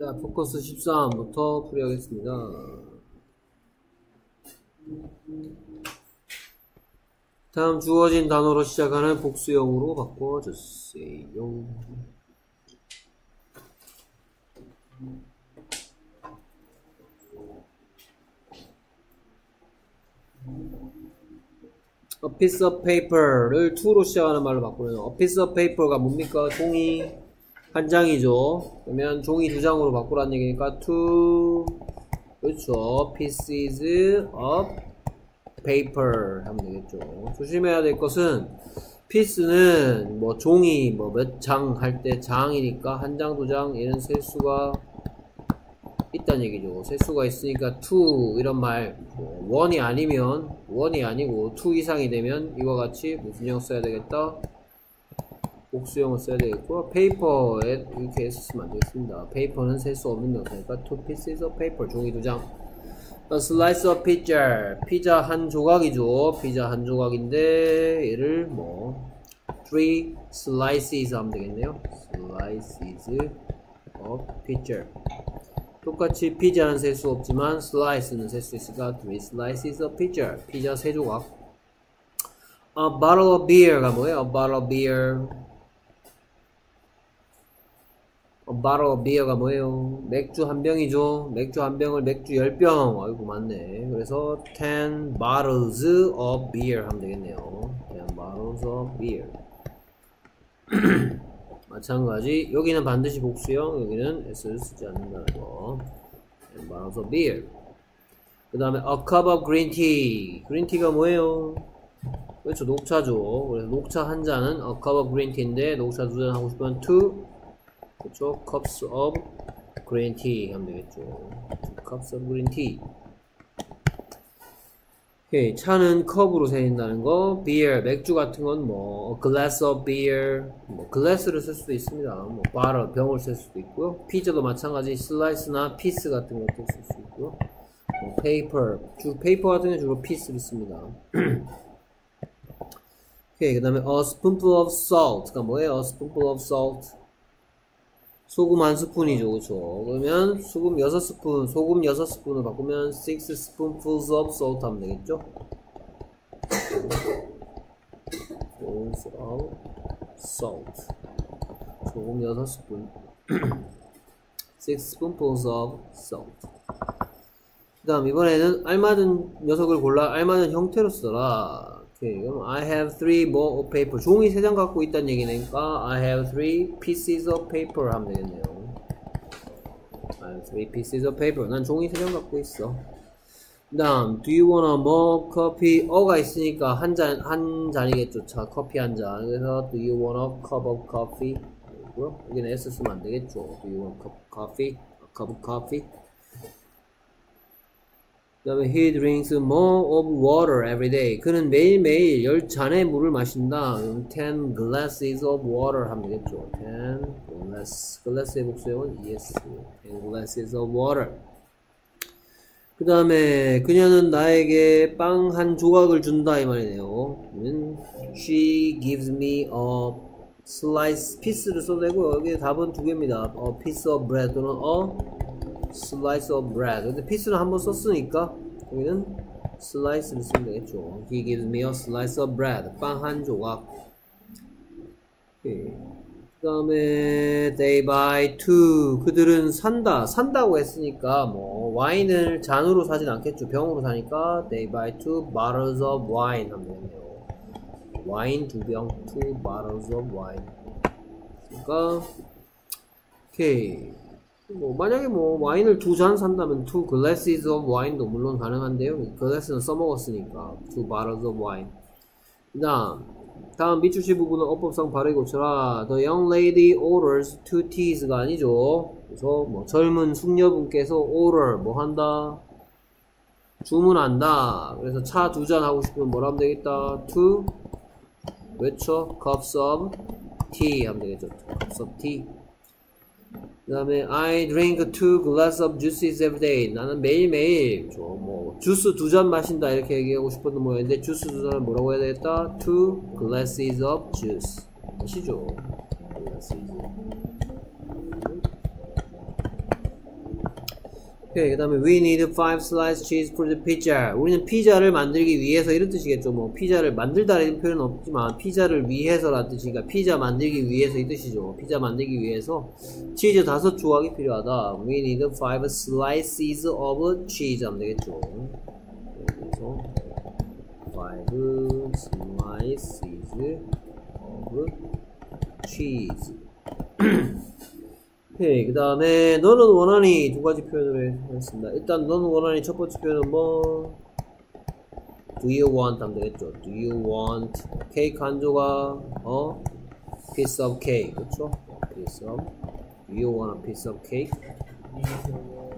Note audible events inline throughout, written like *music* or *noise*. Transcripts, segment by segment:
자, 포커스 13부터 풀이하겠습니다. 다음 주어진 단어로 시작하는 복수형으로 바꿔주세요. A piece of paper를 to로 시작하는 말로 바꾸면 a piece of paper가 뭡니까? 종이 한 장이죠. 그러면 종이 두 장으로 바꾸라는 얘기니까 two 그렇죠. pieces of paper 하면 되겠죠. 조심해야 될 것은 피스는 뭐 종이 뭐 몇 장 할 때 장이니까 한 장, 두장 얘는 셀 수가 있다는 얘기죠. 셀 수가 있으니까 two 이런 말 뭐, 원이 아니면 원이 아니고 two 이상이 되면 이와 같이 무슨 형 써야 되겠다? 복수형을 써야 되겠고 페이퍼에 이렇게 쓰시면 안 되겠습니다. paper는 셀 수 없는 명사니까 two pieces of paper 종이 두 장. A slice of pizza 피자 한 조각이죠. 피자 한 조각인데 얘를 뭐 three slices 하면 되겠네요. slices of pizza 똑같이 피자는 셀 수 없지만 slice는 셀 수 있으니까 three slices of pizza 피자 세 조각 A bottle of beer가 뭐예요? A bottle of beer Of beer가 뭐예요? 맥주 한 병이죠. 맥주 한 병을 맥주 10병. 아이고 맞네. 그래서 10 bottles of beer 하면 되겠네요. 10 bottles of beer. 마찬가지 여기는 반드시 복수형 여기는 S를 쓰지 않는다는 거 10 bottles of beer. 그 다음에 a cup of green tea. green tea가 뭐예요? 그렇죠 녹차죠. 그래서 녹차 한 잔은 a cup of green tea인데 녹차 두 잔 하고 싶으면 two 그쵸? cups of green tea 하면 되겠죠. cups of green tea. 오케이. 차는 컵으로 세인다는 거. beer, 맥주 같은 건 뭐, glass of beer, 뭐, glass를 쓸 수도 있습니다. 뭐, bottle, 병을 쓸 수도 있고요. 피자도 마찬가지, slice나 piece 같은 것도 쓸 수 있고요. 뭐, paper, 주, paper 같은 게 주로 piece를 씁니다. 오케이. 그 다음에, a spoonful of salt가 뭐예요? a spoonful of salt. 소금 한 스푼이죠, 그쵸? 그러면 소금 6스푼, 소금 6스푼을 바꾸면 6 spoonfuls of salt 하면 되겠죠? spoons of salt. 소금 6스푼. 6 spoonfuls of salt. 그 다음 이번에는 알맞은 녀석을 골라 알맞은 형태로 써라. 오케이, 그럼 I have three more of paper. 종이 세 장 갖고 있다는 얘기니까 I have three pieces of paper 하면 되겠네요. I have three pieces of paper. 난 종이 세 장 갖고 있어. 그 다음, do you wanna more coffee? 어가 있으니까 한 잔, 한 잔이겠죠. 차, 커피 한 잔. 그래서 do you want a cup of coffee? 고요 여기는 S 쓰면 안 되겠죠. do you want cup of coffee? A cup of coffee? 그 다음에 he drinks more of water every day. 그는 매일매일 10잔의 물을 마신다. 10 glasses of water 하면 되겠죠. 10 glass. glass의 복수형은 yes. 10 glasses of water. 그 다음에 그녀는 나에게 빵 한 조각을 준다 이 말이네요. She gives me a slice piece를 써도 되고 여기 답은 두 개입니다. A piece of bread 또는 a slice of bread. 근데 피스는 한번 썼으니까 여기는 slice를 쓰면 되겠죠. He gives me a slice of bread. 빵 한 조각. 그 다음에 they buy two. 그들은 산다. 산다고 했으니까 뭐 와인을 잔으로 사진 않겠죠. 병으로 사니까 they buy two bottles of wine 하면 되겠네요. 와인 두 병, two bottles of wine. 그러니까 오케이. 뭐 만약에 뭐 와인을 두 잔 산다면 two glasses of wine도 물론 가능한데요. glass는 써먹었으니까 two bottles of wine. 그다음 다음 미추시 부분은 어법상 발음이 고쳐라. The young lady orders two teas가 아니죠. 그래서 뭐 젊은 숙녀분께서 order 뭐 한다? 주문한다. 그래서 차 두 잔 하고 싶으면 뭐라 하면 되겠다? two 외쳐 cups of tea 하면 되겠죠. cups of tea. 그 다음에 I drink two glass of juices every day. 나는 매일매일 뭐 주스 두 잔 마신다 이렇게 얘기하고 싶었던 모양인데 주스 두 잔을 뭐라고 해야 되겠다? two glasses of juice. 아시죠? glasses. 오케이, 그 다음에 we need five slice cheese for the pizza. 우리는 피자를 만들기 위해서 이런 뜻이겠죠. 뭐 피자를 만들다라는 표현은 없지만 피자를 위해서라는 뜻이니까 피자 만들기 위해서 이 뜻이죠. 피자 만들기 위해서 치즈 다섯 조각이 필요하다. We need five slices of cheese 하면 되겠죠. 그래서 five slices of cheese. *clears throat* 오케이. 그 다음에 너는 원하니 두 가지 표현을 했습니다. 일단 너는 원하니 첫 번째 표현은 뭐? Do you want? 하면 되겠죠. Do you want 케이크 한 조각 어? piece of cake. 그렇죠? Piece of. Do you want a piece of cake?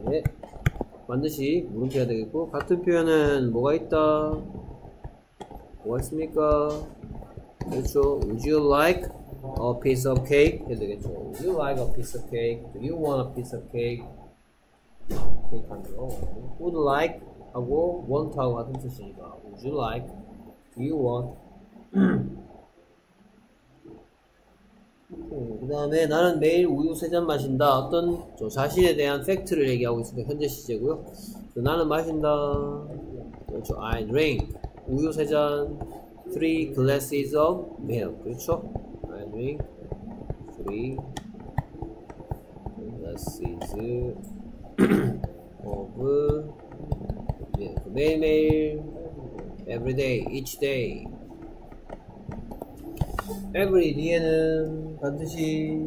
네. 반드시 물음표 해야 되겠고. 같은 표현은 뭐가 있다? 뭐가 있습니까? 그렇죠. Would you like a piece of cake 해도 되겠죠. Would you like a piece of cake? Do you want a piece of cake? 케이크 한죠. Would like 하고 want 하고 같은 뜻이니까 Would you like? Do you want? 그 다음에 나는 매일 우유 세 잔 마신다. 어떤 저 자신에 대한 팩트를 얘기하고 있습니다. 현재 시제고요. 나는 마신다. 그렇죠. I drink 우유 세 잔. Three glasses of milk. 그렇죠. Drink three. Glasses of milk. 매일매일 everyday, each day. Every 뒤에는 반드시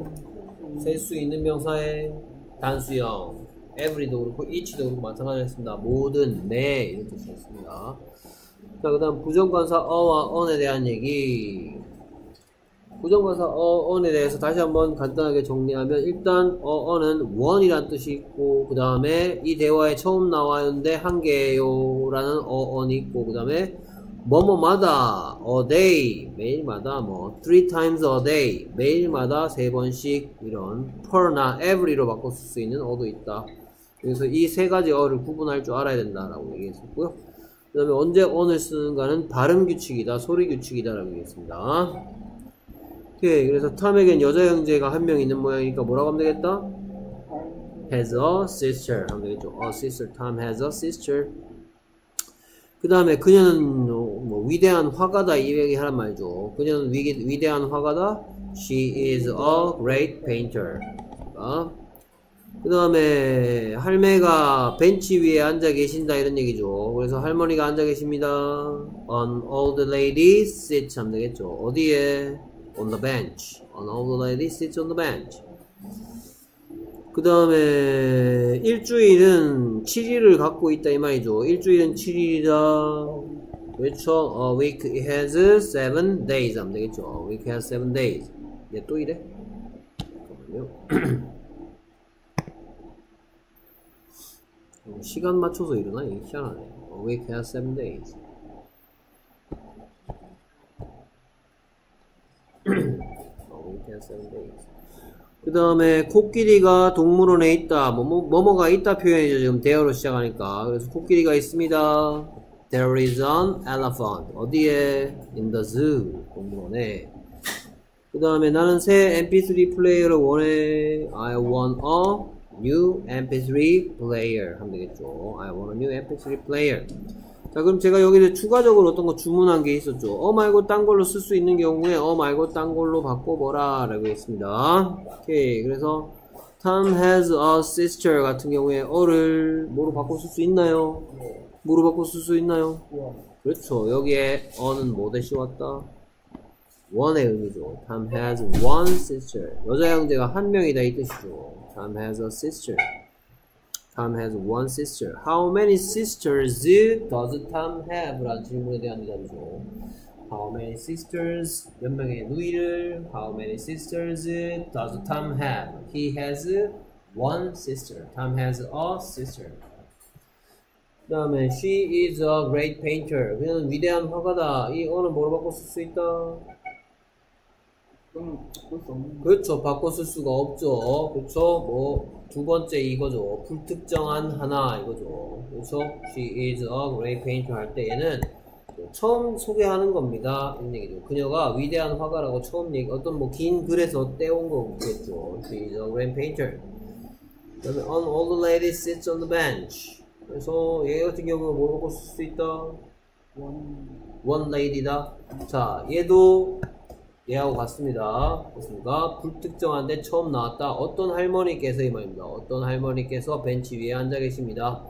셀 수 있는 명사의 단수형. Every도 그렇고 each도 그렇고 마찬가지였습니다. 모든, 매 이런 뜻이었습니다. 자, 그 다음 부정관사 어와 on에 대한 얘기 부정관사 어, on에 대해서 다시 한번 간단하게 정리하면 일단 어, on은 one이란 뜻이 있고 그 다음에 이 대화에 처음 나왔는데 한 개요 라는 어, on이 있고 그 다음에 뭐뭐마다 a day 매일마다 뭐 three times a day 매일마다 세 번씩 이런 per나 every로 바꿔 쓸 수 있는 어도 있다. 그래서 이 세 가지 어를 구분할 줄 알아야 된다라고 얘기했었고요. 그 다음에 언제 on을 쓰는가는 발음 규칙이다 소리 규칙이다 라고 얘기했습니다 오케이. 그래서 탐에겐 여자 형제가 한 명 있는 모양이니까 뭐라고 하면 되겠다? has a sister 하면 되겠죠. a sister. Tom has a sister. 그 다음에 그녀는 뭐 위대한 화가다 이 얘기 하란 말이죠. 그녀는 위, 위대한 화가다. She is a great painter. 그 다음에 할매가 벤치 위에 앉아 계신다 이런 얘기죠. 그래서 할머니가 앉아 계십니다. An old lady sits 하면 되겠죠. 어디에? On the bench. An old lady sits on the bench. 그 다음에 일주일은 7일을 갖고 있다 이 말이죠. 일주일은 7일이다. 그렇죠. A week has 7 days 하면 되겠죠. A week has 7 days. 얘 또 이래? 잠깐만요. 시간 맞춰서 일어나? 이게 희한하네. A week has 7 days. 그 다음에 코끼리가 동물원에 있다. 뭐뭐, 뭐뭐가 있다 표현이죠 지금 대어로 시작하니까. 그래서 코끼리가 있습니다. There is an elephant. 어디에? In the zoo. 동물원에. 그 다음에 나는 새 mp3 플레이어를 원해 I want a new mp3 player 하면 되겠죠. I want a new mp3 player 자 그럼 제가 여기서 추가적으로 어떤 거 주문한 게 있었죠. 어 말고 딴 걸로 쓸 수 있는 경우에 어 말고 딴 걸로 바꿔보라 라고 했습니다. 오케이. 그래서 Tom has a sister 같은 경우에 어를 뭐로 바꿔 쓸 수 있나요? 뭐로 바꿔 쓸 수 있나요? 그렇죠. 여기에 어는 뭐 대시 왔다? one의 의미죠. Tom has one sister. 여자 형제가 한 명이다 이 뜻이죠. Tom has a sister Tom has one sister. How many sisters does Tom have? 라는 질문에 대한 대답이죠. How many sisters? 몇 명의 누이를? How many sisters does Tom have? He has one sister. Tom has a sister. 그 다음에 She is a great painter. 그녀는 위대한 화가다. 이 어는 뭐로 바꿔 쓸 수 있다? 그렇죠. 바꿔 쓸 수가 없죠. 그렇죠. 뭐 두 번째 이거죠. 불특정한 하나 이거죠. 그렇죠. She is a great painter 할 때 얘는 처음 소개하는 겁니다. 이런 얘기죠. 그녀가 위대한 화가라고 처음 얘기 어떤 뭐 긴 글에서 떼온 거겠죠. She is a great painter. 그 다음에 an old lady sits on the bench. 그래서 얘 같은 경우는 뭘 바꿔 쓸수 있다? one lady다. 자, 얘도 얘하고 같습니다. 그렇습니까? 불특정한데 처음 나왔다. 어떤 할머니께서 이 말입니다. 어떤 할머니께서 벤치 위에 앉아 계십니다.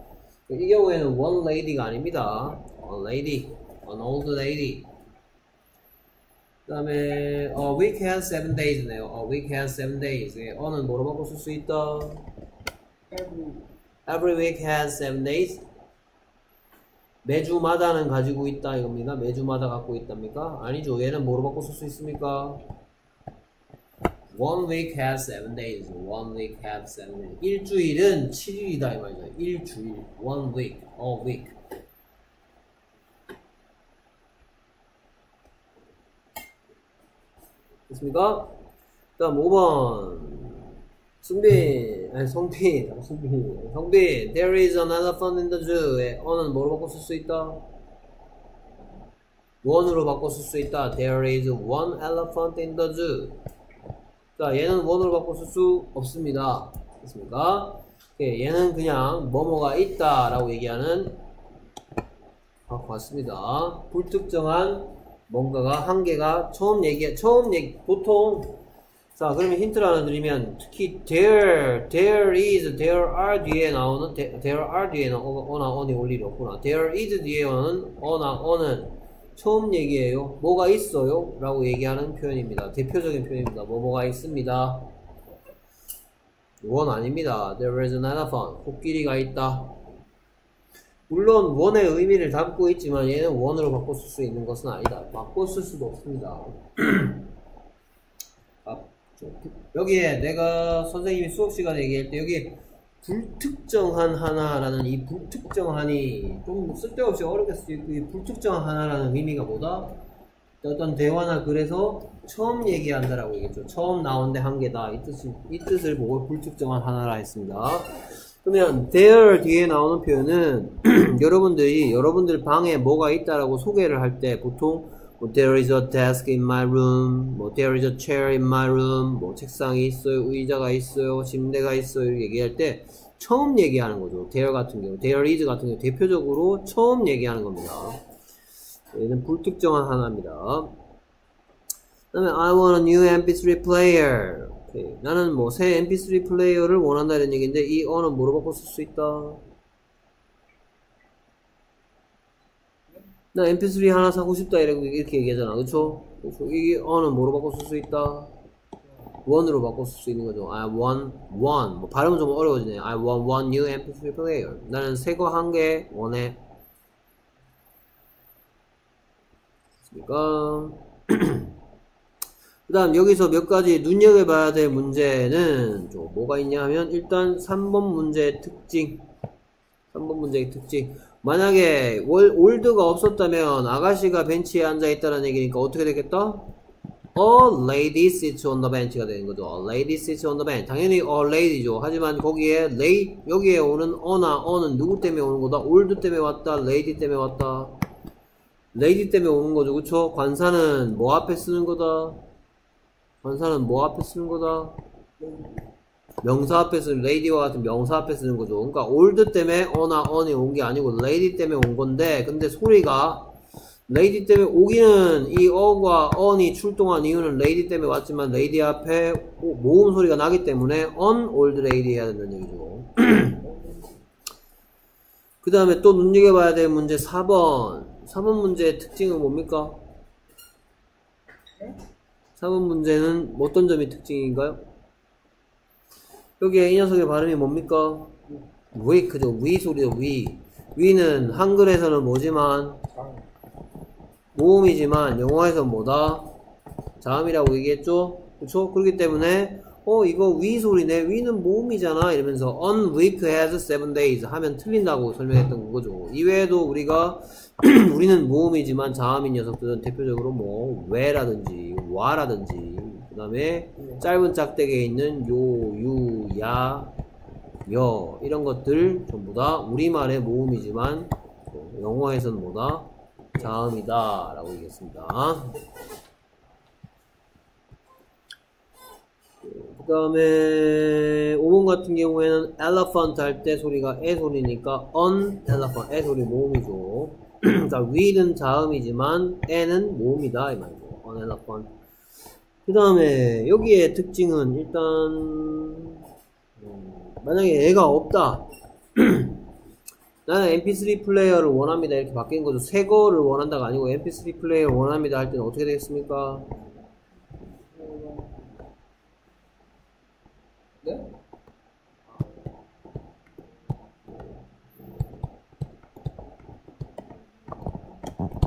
이 경우에는 one lady가 아닙니다. one lady, an old lady. 그 다음에 a week has seven days네요. a week has seven days. 예, 어는 뭐로 바꿔 쓸 수 있다? Every week has seven days. 매주마다는 가지고 있다 이겁니다. 매주마다 갖고 있답니까? 아니죠. 얘는 뭐로 바꿔 쓸 수 있습니까? One week has seven days. One week has seven days. 일주일은 7일이다 이 말이죠. 일주일. One week. A week. 됐습니까? 다음 5번. 승빈, 아니 성빈, 성빈, 성빈. There is an elephant in the zoo. 어는 뭐로 바꿔 쓸 수 있다? 원으로 바꿔 쓸 수 있다. There is one elephant in the zoo. 자, 얘는 원으로 바꿔 쓸 수 없습니다. 됐습니까? 얘는 그냥 뭐뭐가 있다라고 얘기하는 갖고 왔습니다. 불특정한 뭔가가 한 개가 처음 얘기, 처음 얘기, 보통 자, 그러면 힌트를 하나 드리면 특히 there, there is, there are 뒤에 나오는 there are 뒤에는 어나 어니 올 일이 없구나. there is 뒤에는 어나 어는 처음 얘기예요. 뭐가 있어요? 라고 얘기하는 표현입니다. 대표적인 표현입니다. 뭐뭐가 있습니다. 원 아닙니다. There is an elephant. 코끼리가 있다. 물론 원의 의미를 담고 있지만 얘는 원으로 쓸수 있는 것은 아니다. 쓸 수도 없습니다. *clears throat* 아, 여기에 내가 선생님이 수업 시간에 얘기할 때 여기에 불특정한 하나라는 이 불특정한이 좀 쓸데없이 어렵게 쓰이고 이 불특정한 하나라는 의미가 뭐다? 어떤 대화나 글에서 처음 얘기한다라고 얘기했죠. 처음 나온데 한 개다. 이 뜻이, 이 뜻을 보고 불특정한 하나라 했습니다. 그러면 there 뒤에 나오는 표현은 *clears throat* 여러분들이 여러분들 방에 뭐가 있다라고 소개를 할 때 보통 뭐 there is a desk in my room, 뭐 there is a chair in my room, 뭐 책상이 있어요, 의자가 있어요, 침대가 있어요 이렇게 얘기할 때 처음 얘기하는 거죠. there 같은 경우, there is 같은 경우 대표적으로 처음 얘기하는 겁니다. 얘는 불특정한 하나입니다. 그 다음에 I want a new mp3 player. 오케이. 나는 뭐 새 mp3 플레이어를 원한다 이런 얘기인데 이 어는 뭐로 바꿔 쓸 수 있다? 나 mp3 하나 사고 싶다 이렇게, 이렇게 얘기하잖아. 그쵸? 그쵸? 이 어는 뭐로 바꿔 쓸 수 있다? 원으로 바꿔 쓸 수 있는 거죠. I want one. 뭐 발음은 좀 어려워지네. I want one new mp3 player. 나는 새 거 한 개 원해. 그러니까? 그 다음 여기서 몇 가지 눈여겨봐야 될 문제는 뭐가 있냐 하면 일단 3번 문제의 특징. 3번 문제의 특징 만약에 월, old가 없었다면 아가씨가 벤치에 앉아있다는 얘기니까 어떻게 되겠다? A lady sits on the bench가 되는 거죠. A lady sits on the bench. 당연히 a lady죠. 하지만 거기에 lay, 여기에 오는 a나 an은 누구 때문에 오는 거다? old 때문에 왔다? lady 때문에 왔다? lady 때문에 오는 거죠. 그쵸? 관사는 뭐 앞에 쓰는 거다? 관사는 뭐 앞에 쓰는 거다? 명사 앞에 쓰는 lady와 같은 명사 앞에 쓰는 거죠. 그러니까 old 때문에 어나 on이 온 게 아니고 lady 때문에 온 건데 근데 소리가 lady 때문에 오기는 이 어과 on이 출동한 이유는 lady 때문에 왔지만 lady 앞에 모음 소리가 나기 때문에 on old lady 해야 된다는 얘기죠. *clears throat* 그 다음에 또 눈여겨봐야 될 문제 4번 4번 문제의 특징은 뭡니까? 4번 문제는 어떤 점이 특징인가요? 여기에 이 녀석의 발음이 뭡니까? 위, 그죠? 위 소리죠, 위. 위는 한글에서는 뭐지만, 모음이지만, 영어에서 뭐다? 자음이라고 얘기했죠? 그쵸? 그렇기 때문에, 어, 이거 위 소리네. 위는 모음이잖아. 이러면서, on week has seven days 하면 틀린다고 설명했던 거죠. 이외에도 우리가, *clears throat* 우리는 모음이지만 자음인 녀석들은 대표적으로 뭐, 왜라든지, 와라든지, 그 다음에 짧은 짝대기에 있는 요, 유, 야, 여 이런 것들 전부 다 우리말의 모음이지만 영어에서는 뭐다? 자음이다 라고 얘기했습니다. 그 다음에 5번 6번 같은 경우에는 elephant 할 때 소리가 애 소리니까 on elephant 애 소리 모음이죠. *clears throat* 자, will은 자음이지만 애는 모음이다 이 말이죠. an elephant. 그 다음에 여기에 특징은 일단 음, 만약에 애가 없다. *clears throat* 나는 mp3 플레이어를 원합니다 이렇게 바뀐 거죠. 새 거를 원한다가 아니고 mp3 플레이어를 원합니다 할 때는 어떻게 되겠습니까? 네?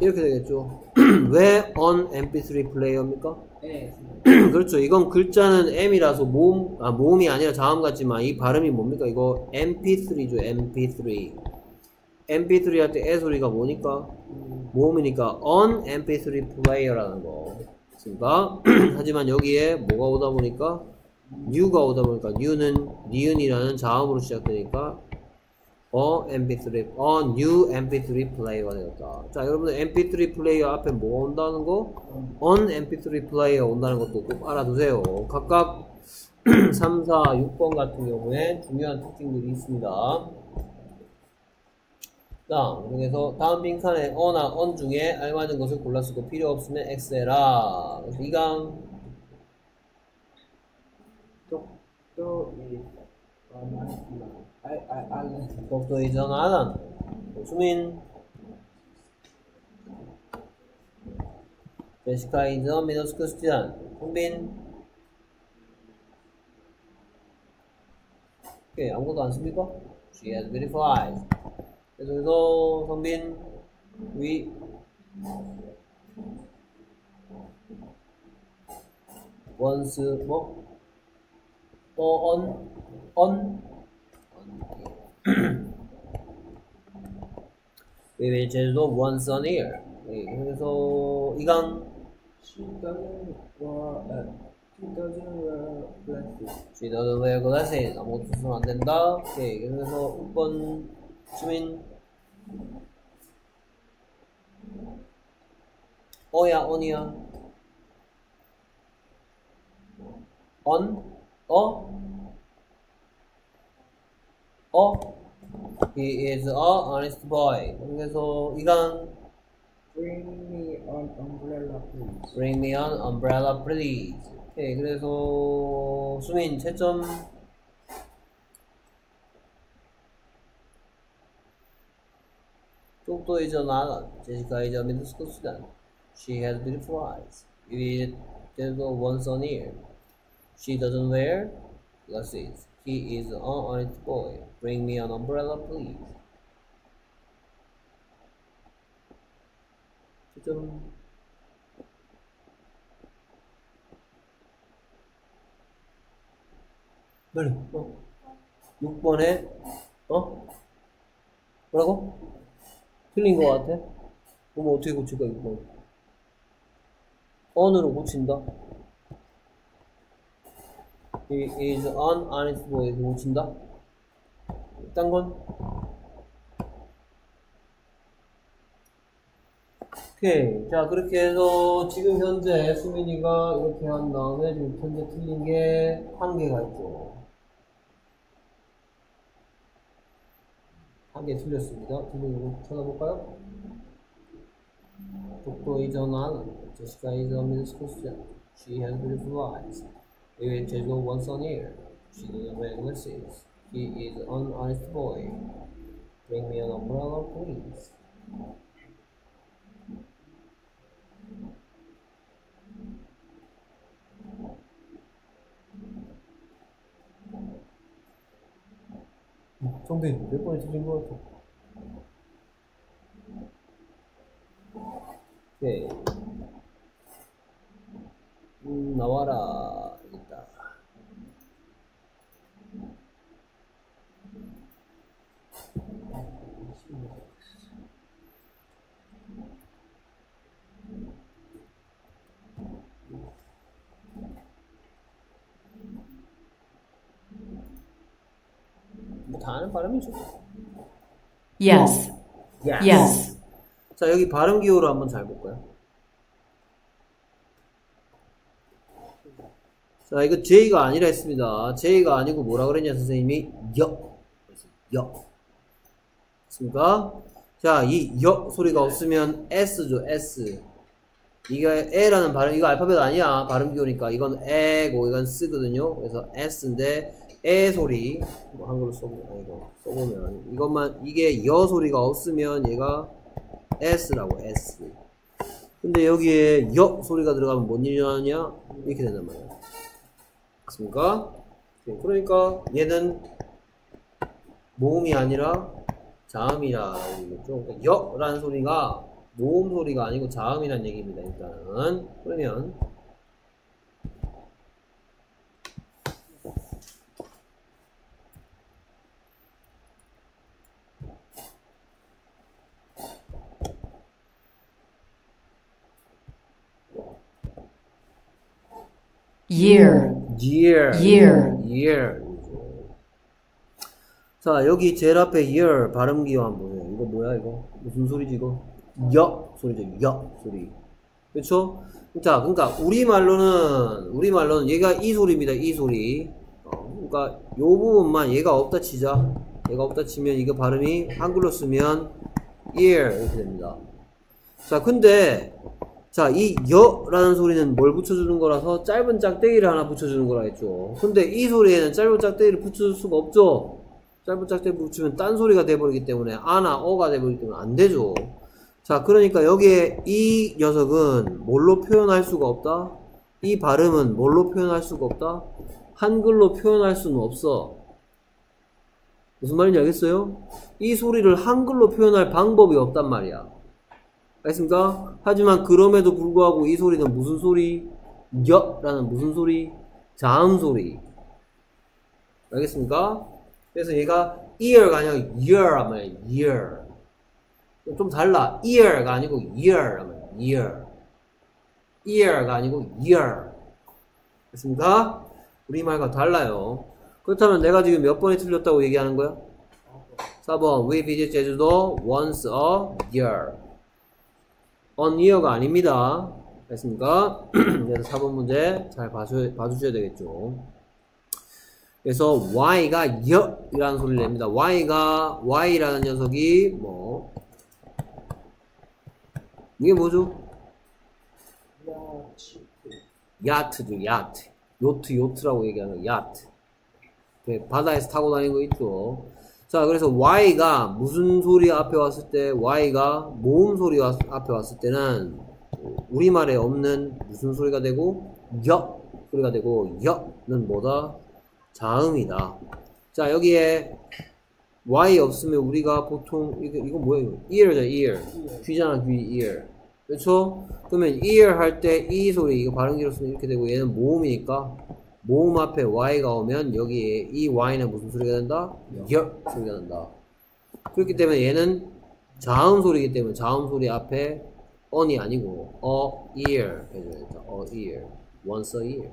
이렇게 되겠죠. *clears throat* 왜 on mp3 플레이어입니까? 네. *clears throat* 그렇죠. 이건 글자는 m이라서 모음, 아, 모음이 아니라 자음 같지만 이 발음이 뭡니까? 이거 mp3죠. mp3. mp3 할 때 애 소리가 뭐니까? 모음이니까 on mp3 플레이어라는 거. 그러니까 *clears throat* 하지만 여기에 뭐가 오다 보니까 new가 오다 보니까 new는 ni은이라는 자음으로 시작되니까 어 mp3 어 new mp3 플레이어가 되었다. 자 여러분들 mp3 플레이어 앞에 뭐가 온다는 거? on mp3 플레이어 온다는 것도 꼭 알아두세요. 각각 3, 4, 6번 같은 경우에 중요한 특징들이 있습니다. 자, 그래서 다음 빈칸에 어나 on 중에 알맞은 것을 골랐고 필요 없으면 x해라. 그래서 이강 또 이, 어, 나, I, I, I, 독도 이 전 안한 수민 제시카 이전 미더스크 스튜던 홍빈 오케이 아무것도 안 씁니까? She has beautiful eyes. 그래서 성빈 위 once 뭐? 어, on, on, we will 제주도 once a year. 예, 그래서 이강 she doesn't wear, uh, she doesn't wear glasses. she doesn't wear glasses. 아무것도 쓰면 안 된다. 오케이, 그래서 6번 수민 어야 on이야 on 어어 he is a honest boy. 그래서 이강 Bring me an umbrella, please. Bring me an umbrella, please. 오케이, 그래서 수민 채점 쪽도 이제 나가 제시카 이제 미드스쿨 수단. She has beautiful eyes. It is once on ear. She doesn't wear glasses. He is an honest boy. Bring me an umbrella, please. 채점 빨리 어 6번에 어? 뭐라고? 틀린 거 같아? 그럼 어떻게 고칠까 6번 on으로 고친다 He is an honest boy 고친다 딴 건? 오케이. 자, 그렇게 해서 지금 현재 수민이가 이렇게 한 다음에 지금 현재 틀린 게 한 개가 있죠. 한 개 틀렸습니다. 틀린 거 찾아볼까요? 독도 이전한 제시카 school student. She has beautiful eyes. We will 제주도 once a year. She doesn't wear glasses. He is an honest boy. Bring me an umbrella, please. 성빈 몇 번에 틀린 것 같아? 오케이. 음, 나와라. 있다. 뭐다 아는 발음이죠. Yes. Yes. 자, 여기 발음 기호를 한번 잘 볼까요? 자, 이거 J가 아니라 했습니다. J가 아니고 뭐라 그랬냐, 선생님이? 여. 여. 됐습니까? 자, 이여 소리가 없으면 S죠, S. 이게 에라는 발음, 이거 알파벳 아니야. 발음 기호니까. 이건 에고, 이건 쓰거든요. 그래서 S인데, 에 소리. 뭐 한글로 써보면, 이거 써보면. 이것만, 이게 여 소리가 없으면 얘가 S라고, S. 근데 여기에 여 소리가 들어가면 뭔 일이 나느냐? 이렇게 된단 말이야. 맞습니까? 네, 그러니까 얘는 모음이 아니라 자음이라는 얘기죠. 그러니까 여라는 소리가 모음 소리가 아니고 자음이라는 얘기입니다. 일단은 그러면 year, year, year. year. 자, 여기 제일 앞에 year 발음 기호 한번 보세요. 이거 뭐야, 이거? 무슨 소리지, 이거? 여 소리죠, 여 소리. 그쵸? 자, 그러니까, 우리말로는, 우리말로는 얘가 이 소리입니다, 이 소리. 어, 그러니까, 요 부분만 얘가 없다 치자. 얘가 없다 치면 이거 발음이 한글로 쓰면 ear 이렇게 됩니다. 자, 근데, 자, 이 여라는 소리는 뭘 붙여주는 거라서 짧은 짝대기를 하나 붙여주는 거라 했죠. 근데 이 소리에는 짧은 짝대기를 붙여줄 수가 없죠. 짧은 짝대기 붙이면 딴 소리가 돼버리기 때문에 아나 어가 돼버리기 때문에 안 되죠. 자, 그러니까 여기에 이 녀석은 뭘로 표현할 수가 없다? 이 발음은 뭘로 표현할 수가 없다? 한글로 표현할 수는 없어. 무슨 말인지 알겠어요? 이 소리를 한글로 표현할 방법이 없단 말이야. 알겠습니까? 하지만 그럼에도 불구하고 이 소리는 무슨 소리? 여 라는 무슨 소리? 자음 소리. 알겠습니까? 그래서 얘가 ear가 아니라 year 하면 year. 좀 달라. ear가 아니고 year 하면 year. ear가 아니고 year. 됐습니까? 우리말과 달라요. 그렇다면 내가 지금 몇 번이 틀렸다고 얘기하는 거야? 4번. We visit 제주도 once a year. Year가 아닙니다. 됐습니까? *clears throat* 그래서 4번 문제 잘 봐주, 봐주셔야 되겠죠. 그래서 y가 여이라는 소리를 냅니다. y가 y라는 녀석이 뭐 이게 뭐죠? 야트죠, 야트. 요트, 요트라고 얘기하는 야트. 네, 바다에서 타고 다니는 거 있죠. 자, 그래서 y가 무슨 소리 앞에 왔을 때 y가 모음 소리 앞에 왔을 때는 우리말에 없는 무슨 소리가 되고 여 소리가 되고 여는 뭐다? 자음이다. 자, 여기에 y 없으면 우리가 보통 이거 이거 이거? ear죠, ear. 귀잖아, 귀 ear. 그렇죠? 그러면 ear 할때이 소리 이거 발음 기로 쓰면 이렇게 되고 얘는 모음이니까 모음 앞에 y가 오면 여기에 이 y는 무슨 소리가 된다? 여 소리가 난다. 그렇기 때문에 얘는 자음 소리이기 때문에 자음 소리 앞에 on이 아니고 a ear 해줘야 된다. a ear. once a year.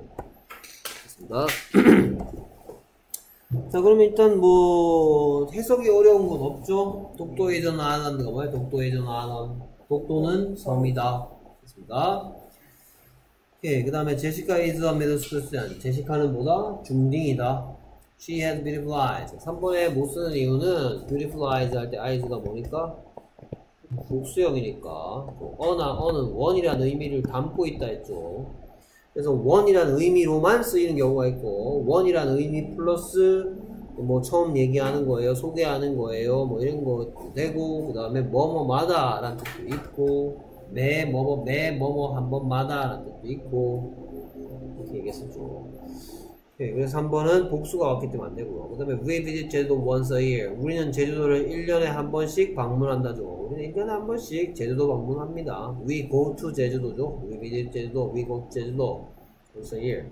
됐습니다. *clears throat* 자, 그러면 일단 뭐 해석이 어려운 건 없죠? 독도의 전 아난가 뭐야? 독도의 전 아난. 독도는 섬이다. 됐습니다. 오케이. 그 다음에 제시카 is a middle school student. 제시카는 뭐다? 중딩이다. She has beautiful eyes. 3번에 못 쓰는 이유는 beautiful eyes 할 때 eyes가 뭐니까? 복수형이니까. 어나 어는 원이라는 의미를 담고 있다 했죠. 그래서 원이라는 의미로만 쓰이는 경우가 있고 원이라는 의미 플러스 뭐 처음 얘기하는 거예요 소개하는 거예요 뭐 이런 거 되고 그 다음에 뭐뭐마다 라는 뜻도 있고 매 뭐뭐 매 뭐뭐 한 번마다 라는 뜻도 있고 이렇게 얘기했었죠 네, 그래서 3번은 복수가 왔기 때문에 안 되고요 그 다음에 we visit 제주도 once a year 우리는 제주도를 1년에 한 번씩 방문한다죠 우리는 1년에 한 번씩 제주도 방문합니다 we go to 제주도죠 we visit 제주도 we go to 제주도 once a year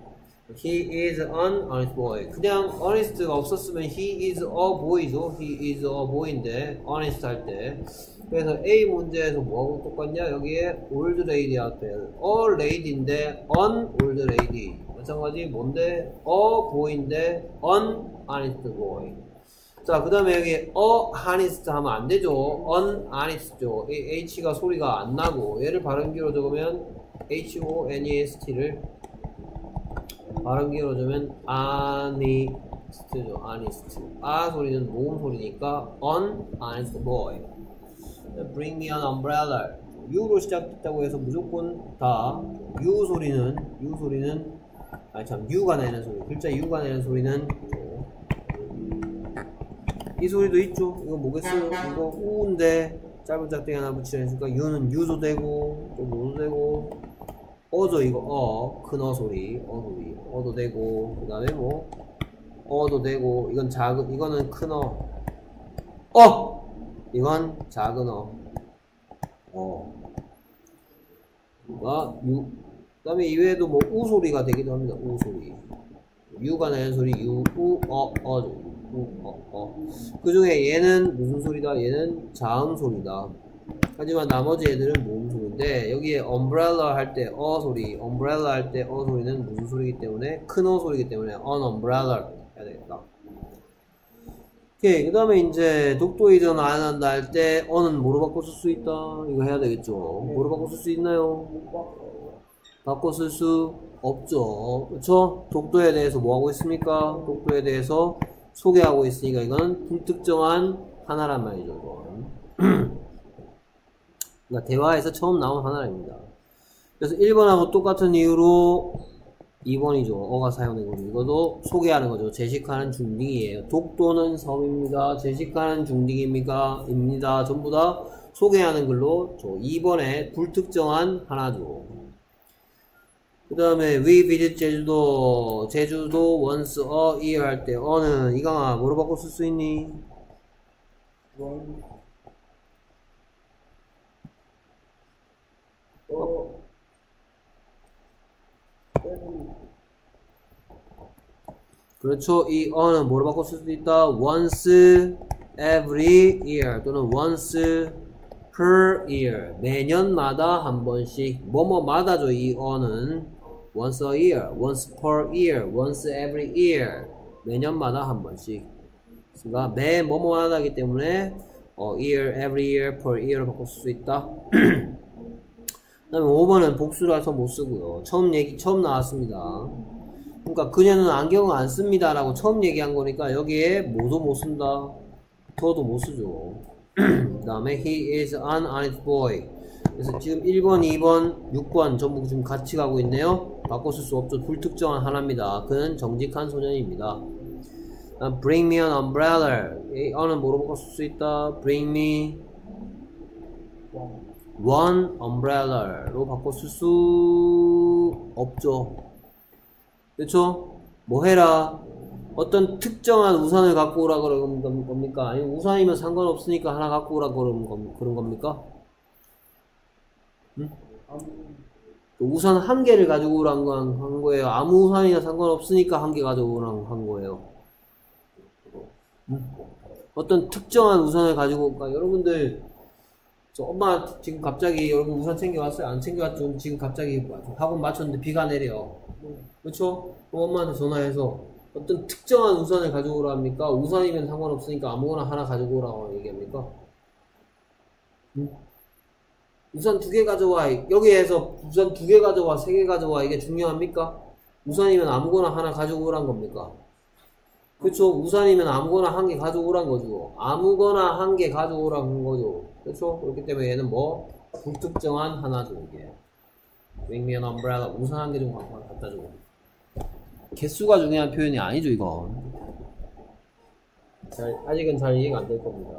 He is an honest boy. 그냥 honest가 없었으면 he is a boy죠. He is a boy인데 honest 할 때. 그래서 A 문제에서 뭐하고 똑같냐? 여기에 old lady 앞에 a lady인데 an old lady. 마찬가지 뭔데? a boy인데 an honest boy. 자, 그 다음에 여기 a honest 하면 안 되죠. an honest죠. H가 소리가 안 나고 얘를 발음기로 적으면 H-O-N-E-S-T를 발음 길어지면 honest죠. honest. 아 소리는 모음 소리니까 un honest boy. Bring me an umbrella. U로 시작됐다고 해서 무조건 다 U 소리는 U 소리는 아니 참 U가 내는 소리 글자 U가 내는 소리는 이 소리도 있죠 이거 뭐겠어요 이거 우인데 짧은 짝대기 하나 붙이려 했으니까 U는 U도 되고 또 뭐도 되고 어죠 이거 어 큰 어 소리 어 소리 어도 되고 그 다음에 뭐 어도 되고 이건 작은 이거는 큰 어 어! 이건 작은 어 어. 가 유. 그 다음에 이외에도 뭐 우 소리가 되기도 합니다. 우 소리. 유가 나는 소리 유, 우, 어, 어, 우, 어, 어. 그 중에 얘는 무슨 소리다? 얘는 자음 소리다. 하지만 나머지 애들은 모음 소리인데 여기에 umbrella 할 때 어 소리, umbrella 할 때 어 소리는 무슨 소리이기 때문에 큰 어 소리이기 때문에 on umbrella 해야 되겠다. 오케이 그 다음에 이제 독도 이전 안 한다 할 때 어는 뭐로 쓸수 있다? 이거 해야 되겠죠. 뭐로 쓸수 있나요? 쓸수 없죠. 그쵸? 독도에 대해서 뭐 하고 있습니까? 독도에 대해서 소개하고 있으니까 이건 불특정한 하나란 말이죠 *clears throat* 그러니까 대화에서 처음 나온 하나입니다. 그래서 1번하고 똑같은 이유로 2번이죠. 어가 사용되고 이것도 소개하는 거죠. 제식하는 중딩이에요. 독도는 섬입니다. 제식하는 중딩입니까? 입니다. 전부 다 소개하는 글로 저 2번에 불특정한 하나죠. 그 다음에 we visit 제주도 제주도 once a year 할 때 어는 이강아 뭐로 바꿔 쓸 수 있니? 원, 어, 그렇죠. 이 어는 뭐로 바꿔 쓸수 있다? once every year 또는 once per year 매년마다 한 번씩 뭐뭐마다죠. 이 어는 once a year, once per year, once every year 매년마다 한 번씩 그러니까 매 뭐뭐마다기 때문에 어, year, every year, per year로 바꿀 수 있다. 그 다음에 5번은 복수라서 못 쓰고요. 처음 얘기, 처음 나왔습니다. 그러니까 그녀는 안경을 안 씁니다 라고 처음 얘기한 거니까 여기에 뭐도 못 쓴다. 더도 못 쓰죠. *clears throat* 그 다음에 he is an honest boy. 그래서 지금 1번, 2번, 6번 전부 지금 같이 가고 있네요. 바꿔 쓸 수 없죠. 불특정한 하나입니다. 그는 정직한 소년입니다. 다음, bring me an umbrella. 이 어는 뭐로 바꿔 쓸 수 있다? bring me. 원, one umbrella로 바꿔 쓸 수 없죠 그쵸? 뭐 해라? 어떤 특정한 우산을 갖고 오라 그런 겁- 겁니까? 아니면 우산이면 상관없으니까 하나 갖고 오라 그런, 겁- 그런 겁니까? 또 우산 한 개를 가지고 오라는 건한 거예요. 아무 우산이나 상관없으니까 한 개 가져오라는 한 거예요. 음? 어떤 특정한 우산을 가지고 올까? 여러분들, 저 엄마 지금 갑자기 여러분 우산 챙겨왔어요? 안 챙겨왔죠? 지금 갑자기 학원 마쳤는데 비가 내려. 그렇죠? 엄마한테 전화해서 어떤 특정한 우산을 가져오라 합니까? 우산이면 상관없으니까 아무거나 하나 가지고 오라고 얘기합니까? 음? 우산 두 개 가져와. 여기에서 우산 두 개 가져와, 세 개 가져와. 이게 중요합니까? 우산이면 아무거나 하나 가지고 오란 겁니까? 그쵸? 우산이면 아무거나 한 개 가져오란 거죠. 아무거나 한 개 가져오란 거죠. 그쵸? 그렇기 때문에 얘는 뭐? 불특정한. Bring me an umbrella. 우산 한개 좀 갖다 줘. 개수가 중요한 표현이 아니죠, 이건. 잘, 아직은 잘 이해가 안 될 겁니다.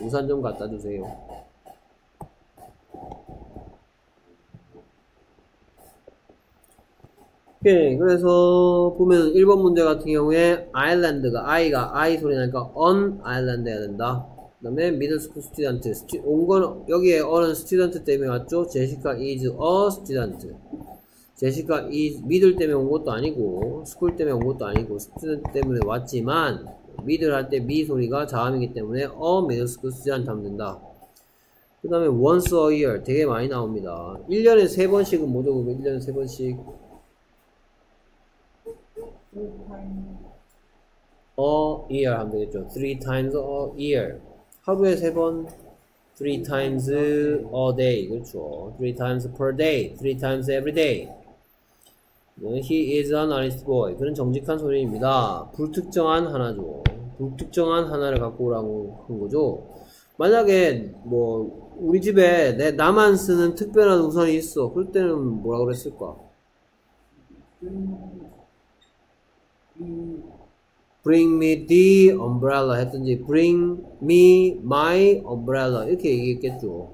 우산 좀 갖다 주세요. 오케이. 그래서 보면 1번 문제 같은 경우에 아일랜드가 I가 I 소리 나니까 on island 해야 된다. 그 다음에 middle school student. 스튜- 온 거는 여기에 on은 student 때문에 왔죠. 제시카 is a student. 제시카 is middle 때문에 온 것도 아니고 school 때문에 온 것도 아니고 student 때문에 왔지만 middle 할때 mi 소리가 자음이기 때문에 a middle school student 하면 된다. 그 다음에 once a year 되게 많이 나옵니다. 1년에 3번씩은 뭐죠? 그러면 1년에 3번씩 풀타임, a year 하면 되겠죠. three times a year. 하루에 세 번. three times a day. 그렇죠. three times per day. three times every day. 네, He is an honest boy. 그는 정직한 소리입니다. 불특정한 하나죠. 불특정한 하나를 갖고 오라고 한 거죠. 만약에 뭐 우리 집에 내 나만 쓰는 특별한 우산이 있어. 그럴 때는 뭐라 그랬을까? Bring me the umbrella 했든지 Bring me my umbrella 이렇게 얘기했겠죠.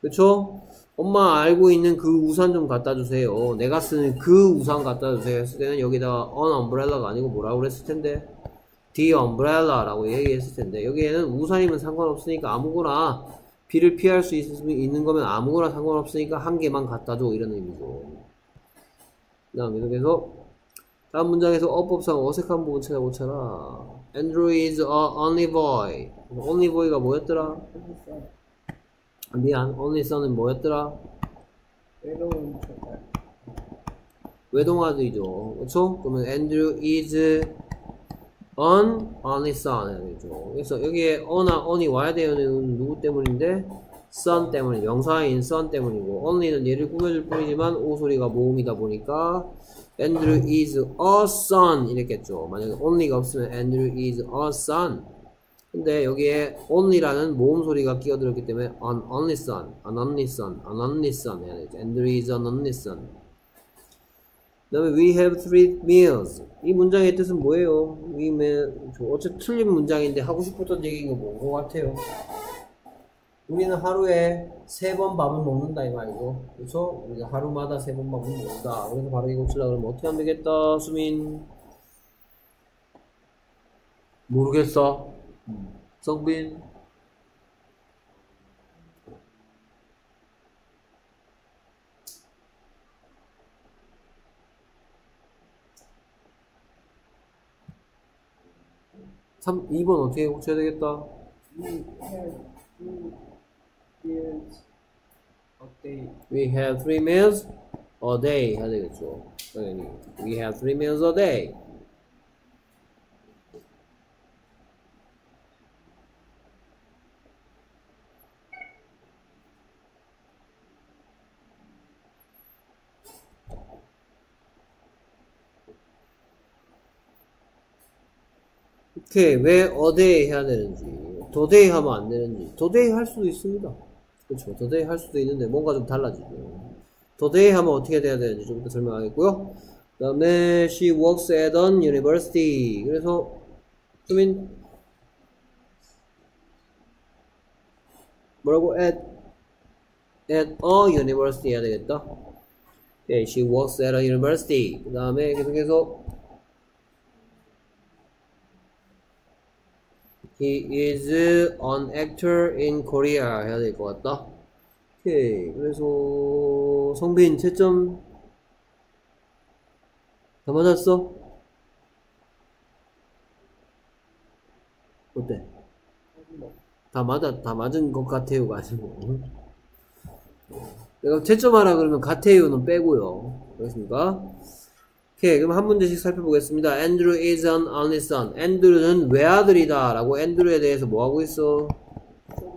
그쵸? 엄마 알고 있는 그 우산 좀 갖다 주세요. 내가 쓰는 그 우산 갖다 주세요. 했을 때는 여기다가 on umbrella가 아니고 뭐라고 그랬을 텐데 the umbrella라고 얘기했을 텐데 여기에는 우산이면 상관없으니까 아무거나 비를 피할 수 있, 있는 거면 아무거나 상관없으니까 한 개만 갖다 줘 이런 의미죠. 그 다음에 계속해서 다음 문장에서 어법상 어색한 부분 찾아보잖아. Andrew is a only boy. only boy가 뭐였더라? 미안, only son은 뭐였더라? 외동아들이죠. 그쵸? 그러면 Andrew is an only son 되죠. 그래서 여기에 on아 on이 와야 되는 누구 때문인데? son 때문에 명사인 son 때문이고 only는 얘를 꾸며줄 뿐이지만 오소리가 모음이다 보니까 Andrew is a son 이랬겠죠. 만약에 only가 없으면 Andrew is a son 근데 여기에 only라는 모음 소리가 끼어들었기 때문에 an only son, an only son, an only son 해야 되죠. Andrew is an only son 그 다음에 we have three meals 이 문장의 뜻은 뭐예요? we may 어차피 틀린 문장인데 하고 싶었던 얘기인 거 뭔 것 같아요? 우리는 하루에 세 번 밥을 먹는다 이 말이죠 그렇죠? 우리가 하루마다 세 번 밥을 먹는다 그래서 바르게 고치려고 그러면 어떻게 하면 되겠다 수민 모르겠어 성빈 삼 2번 어떻게 고쳐야 되겠다? We have two years a day. We have three meals a day 해야 되겠죠. 당연히. We have three meals a day. 오케이 왜 a day 해야 되는지 the day 하면 안 되는지 the day 할 수도 있습니다 그렇죠 the day 할 수도 있는데 뭔가 좀 달라지죠. 도데이 하면 어떻게 돼야 되는지 좀 이따 설명하겠고요. 그 다음에 she works at an university. 그래서 수민 뭐라고? at at a university 해야 되겠다. 오케이 she works at a university. 그 다음에 계속해서 He is an actor in Korea 해야 될 것 같다. 오케이. 그래서 성빈 채점 다 맞았어? 어때? 다 맞아, 다 맞은 것 같아요가 아니고. 내가 채점하라 그러면 같아요는 빼고요. 그렇습니까? 오케이, 그럼 한 문제씩 살펴보겠습니다. Andrew is an only son. Andrew는 외아들이다. 라고 Andrew에 대해서 뭐 하고 있어?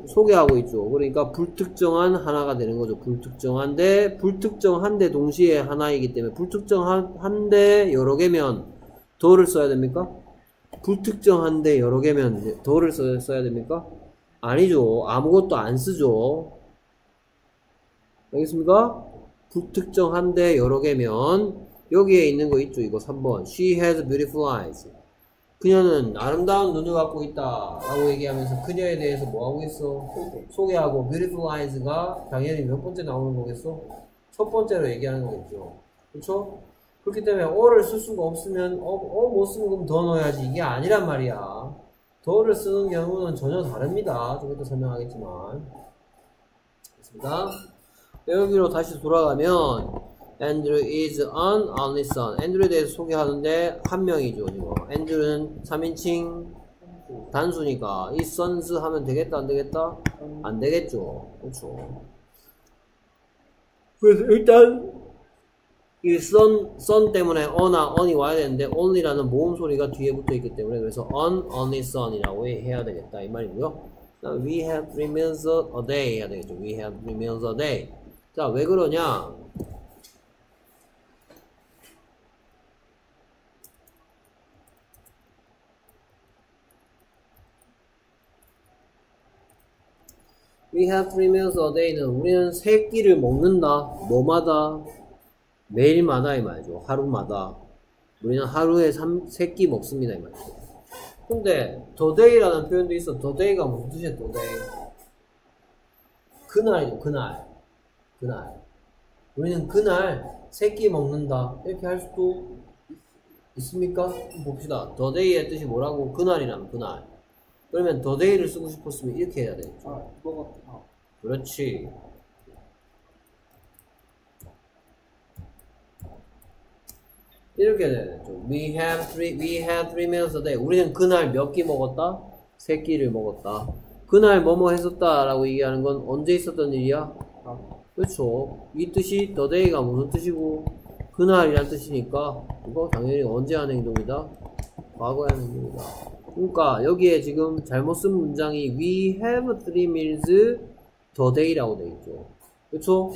소개하고 있죠. 그러니까 불특정한 하나가 되는 거죠. 불특정한데, 불특정한데 동시에 하나이기 때문에 불특정한데 여러 개면 더를 써야 됩니까? 불특정한데 여러 개면 더를 써야, 써야 됩니까? 아니죠. 아무것도 안 쓰죠. 알겠습니까? 불특정한데 여러 개면 여기에 있는 거 있죠 이거 3번. She has beautiful eyes. 그녀는 아름다운 눈을 갖고 있다 라고 얘기하면서 그녀에 대해서 뭐 하고 있어? 소개하고 beautiful eyes가 당연히 몇 번째 나오는 거겠어? 첫 번째로 얘기하는 거겠죠. 그렇죠? 그렇기 때문에 어를 쓸 수가 없으면 어, 어 못 쓰면 그럼 더 넣어야지. 이게 아니란 말이야. 더를 쓰는 경우는 전혀 다릅니다. 좀 이따 설명하겠지만. 됐습니다. 여기로 다시 돌아가면 Andrew is an only son. 앤드류에 대해서 소개하는데 한 명이죠, 지금. 앤드류는 3인칭 단수니까 이 sons 하면 되겠다, 안 되겠다? 안 되겠죠. 그렇죠. 그래서 일단 이 son, son 때문에 on나 on이 와야 되는데 only라는 모음 소리가 뒤에 붙어 있기 때문에 그래서 an only son이라고 해야 되겠다 이 말이고요. We have three meals a day 해야 되겠죠. We have three meals a day. 자, 왜 그러냐? We have three meals a day는 우리는 세 끼를 먹는다. 뭐마다? 매일마다 이 말이죠. 하루마다. 우리는 하루에 세 끼 먹습니다 이 말이죠. 근데 the day라는 표현도 있어. the day가 무슨 뜻이야? the day. 그날이죠. 그날. 그날. 우리는 그날 세 끼 먹는다. 이렇게 할 수도 있습니까? 봅시다. the day의 뜻이 뭐라고? 그날이라면 그날. 그러면 day를 쓰고 싶었으면 이렇게 해야 되겠죠. 아, 먹었다. 그렇지. 이렇게 해야 되죠. We have three, we had three meals a day. 우리는 그날 몇 끼 먹었다? 세 끼를 먹었다. 그날 뭐뭐 했었다라고 얘기하는 건 언제 있었던 일이야? 아, 그렇죠. 이 뜻이 the day가 무슨 뜻이고 그날이란 뜻이니까 이거 당연히 언제 한 행동이다? 과거에 한 행동이다. 그러니까 여기에 지금 잘못 쓴 문장이 we have three meals the day라고 돼 있죠. 그렇죠?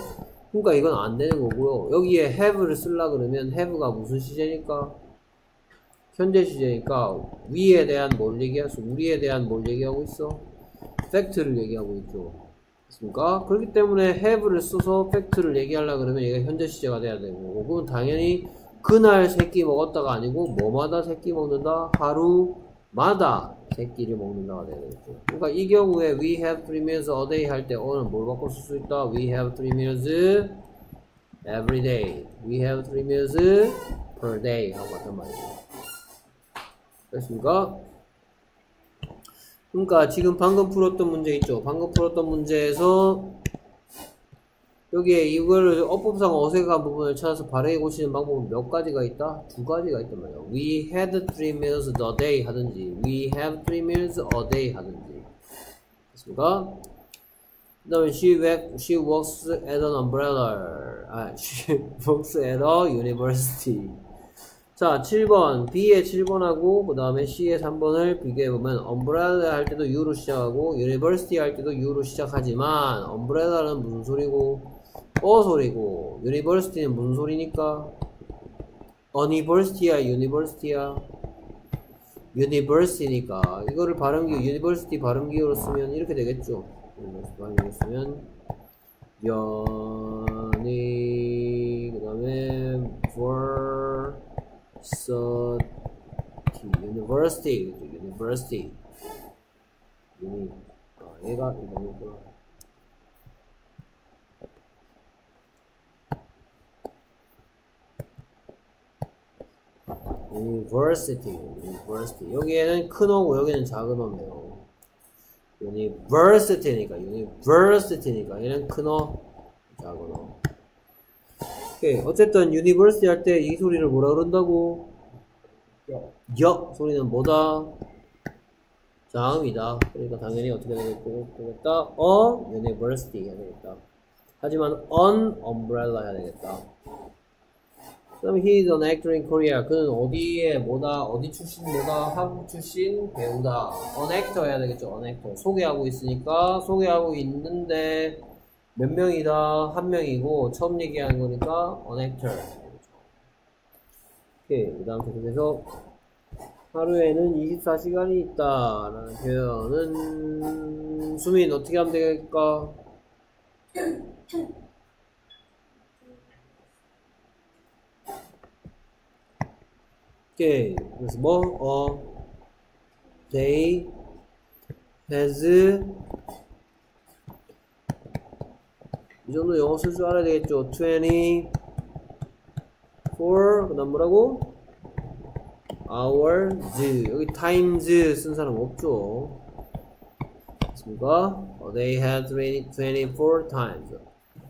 그러니까 이건 안 되는 거고요. 여기에 have를 쓰려 그러면 have가 무슨 시제니까? 현재 시제니까 위에 대한 뭘 얘기하고 우리에 대한 뭘 얘기하고 있어? 팩트를 얘기하고 있죠. 맞습니까? 그렇기 때문에 have를 써서 팩트를 얘기하려 그러면 얘가 현재 시제가 돼야 되고 그건 당연히 그날 새끼 먹었다가 아니고 뭐마다 새끼 먹는다? 하루 마다 새끼를 먹는다가 되겠죠. 그러니까 이 경우에 we have three meals a day 할때 어는 뭘 바꿔 쓸 수 있다? we have three meals every day. we have three meals per day 하고 같단 말이죠. 됐습니까? 그러니까 지금 방금 풀었던 문제 있죠. 방금 풀었던 문제에서 여기에 이거를 어법상 어색한 부분을 찾아서 바르게 고치는 방법은 몇 가지가 있다? 두 가지가 있단 말이에요. We had three meals a day 하든지 We have three meals a day 하든지 됐습니까? 그 다음에 she, work, she works at an umbrella 아, she works at a university 자, 7번. B의 7번하고, 그 다음에 C의 3번을 비교해보면, umbrella 할 때도 U로 시작하고, university 할 때도 U로 시작하지만, umbrella는 무슨 소리고, 어 소리고, university는 무슨 소리니까? university야, university야? university니까, 이거를 발음기, university 발음기호로 쓰면 이렇게 되겠죠. university 발음기로 쓰면, 연이, 그 다음에, so university university uni 아, 얘가 이거니까 university university 여기에는 큰 어고 여기는 작은 어네요 university니까 university니까 얘는 큰어 작은 어 오케이. 어쨌든 university 할때 이 소리를 뭐라 그런다고? 여. 여 소리는 뭐다? 자음이다. 그러니까 당연히 어떻게 되겠다? 어 university 해야 되겠다. 하지만 on umbrella 해야 되겠다. 그럼 he is an actor in Korea. 그는 어디에 뭐다? 어디 출신 뭐다? 한국 출신 배우다. an actor 해야 되겠죠. an actor. 소개하고 있으니까 소개하고 있는데 몇 명이다? 한 명이고 처음 얘기하는 거니까 an actor. 오케이. 그 다음 계속해서 하루에는 24시간이 있다 라는 표현은 수민 어떻게 하면 될까? 오케이. 그래서 뭐? 어 they has 이 정도 영어 쓸 줄 알아야 되겠죠. 24, 그 다음 뭐라고? hours. 여기 times 쓴 사람 없죠. 맞습니까? Oh, they had 20, 24 times.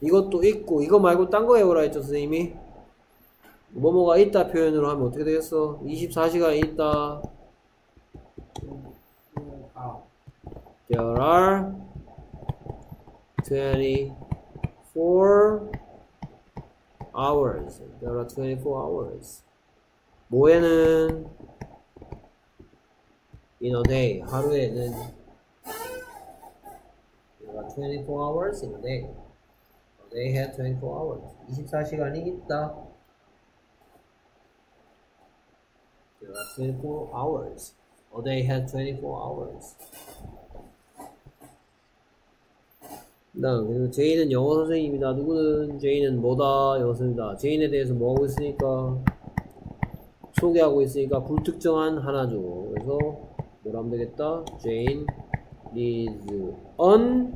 이것도 있고, 이거 말고 딴거 해오라 했죠, 선생님이? 뭐뭐가 있다 표현으로 하면 어떻게 되겠어? 24시간 있다. 아, There are 24 hours. There are 24 hours. 뭐에는 in a day. 하루에는 there are 24 hours in a day. They had 24 hours. 24시간이 있다. There are 24 hours. A day had 24 hours. 나 그리고 제인은 영어 선생님이다. 누구는 제인은 뭐다 선생님이다. 제인에 대해서 뭐 하고 있으니까 소개하고 있으니까 불특정한 하나죠. 그래서 뭐라 하면 되겠다. Jane is an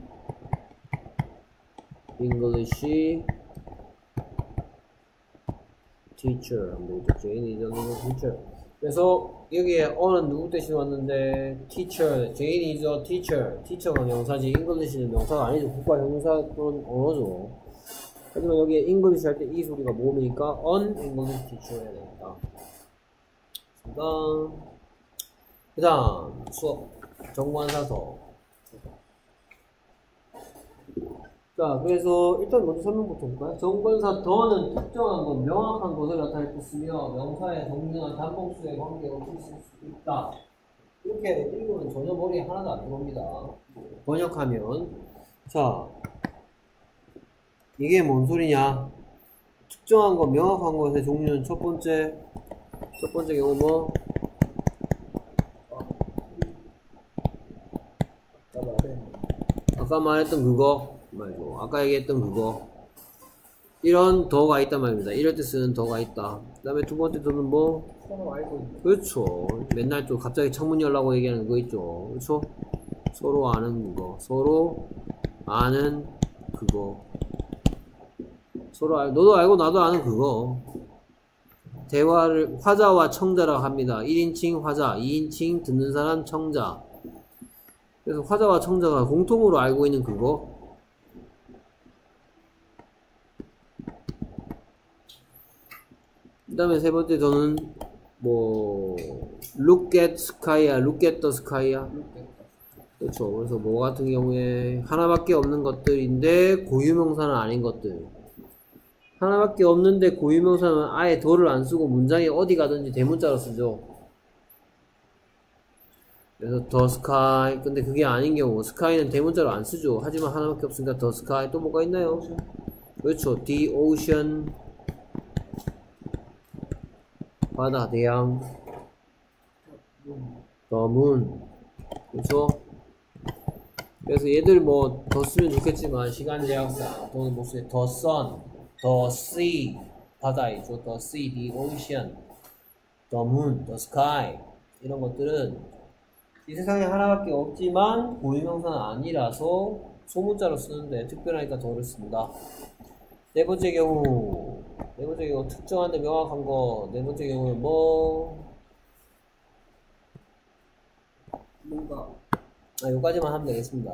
English teacher. Jane is an English teacher. 그래서 여기에 a는 누구 대신 왔는데 teacher, Jane is a teacher. teacher가 명사지 English는 명사가 아니죠. 국가 형용사 또는 언어죠. 하지만 여기에 English 할 때 이 소리가 모음이니까 an English teacher 해야 되겠다. 그다음 그다음 수업 정관사서 자 그래서 일단 먼저 설명부터 볼까요? 정관사 더는 특정한 것, 명확한 것을 나타낼 때 쓰며 명사의 종류나 단복수에 관계없이 쓸수 있다 이렇게 읽으면 전혀 머리에 하나도 안 들어옵니다 번역하면 자 이게 뭔 소리냐 특정한 것, 명확한 것의 종류는 첫 번째 첫 번째 경우 뭐. 아까 말했던 그거 말고 아까 얘기했던 그거 이런 더가 있단 말입니다. 이럴 때 쓰는 더가 있다. 그 다음에 두 번째 더는 뭐 서로 알고. 그렇죠. 맨날 또 갑자기 창문 열라고 얘기하는 거 있죠. 그렇죠? 서로 아는 그거. 서로 아는 그거. 서로 알, 너도 알고 나도 아는 그거. 대화를 화자와 청자라고 합니다. 1인칭 화자, 2인칭 듣는 사람 청자. 그래서 화자와 청자가 공통으로 알고 있는 그거. 그 다음에 세 번째 저는 뭐 look at sky야, look at the sky야. 그렇죠. 그래서 뭐 같은 경우에 하나밖에 없는 것들인데 고유명사는 아닌 것들. 하나밖에 없는데 고유명사는 아예 더를 안 쓰고 문장에 어디 가든지 대문자로 쓰죠. 그래서 the sky. 근데 그게 아닌 경우 sky는 대문자로 안 쓰죠. 하지만 하나밖에 없으니까 the sky 또 뭐가 있나요? 그렇죠. the ocean. 바다, 대양. moon. 그렇죠? 그래서 얘들 뭐 더 쓰면 좋겠지만 시간 제약상 또는 무슨 더 sun, 더 sea 바다이죠. 더 sea, the ocean, the 이런 것들은 이 세상에 하나밖에 없지만 고유명사는 아니라서 소문자로 쓰는데 특별하니까 더를 씁니다. 네 번째 경우 네 번째 경우 특정한데 명확한 거 네 번째 경우는 뭐 뭔가 아, 여기까지만 하면 되겠습니다.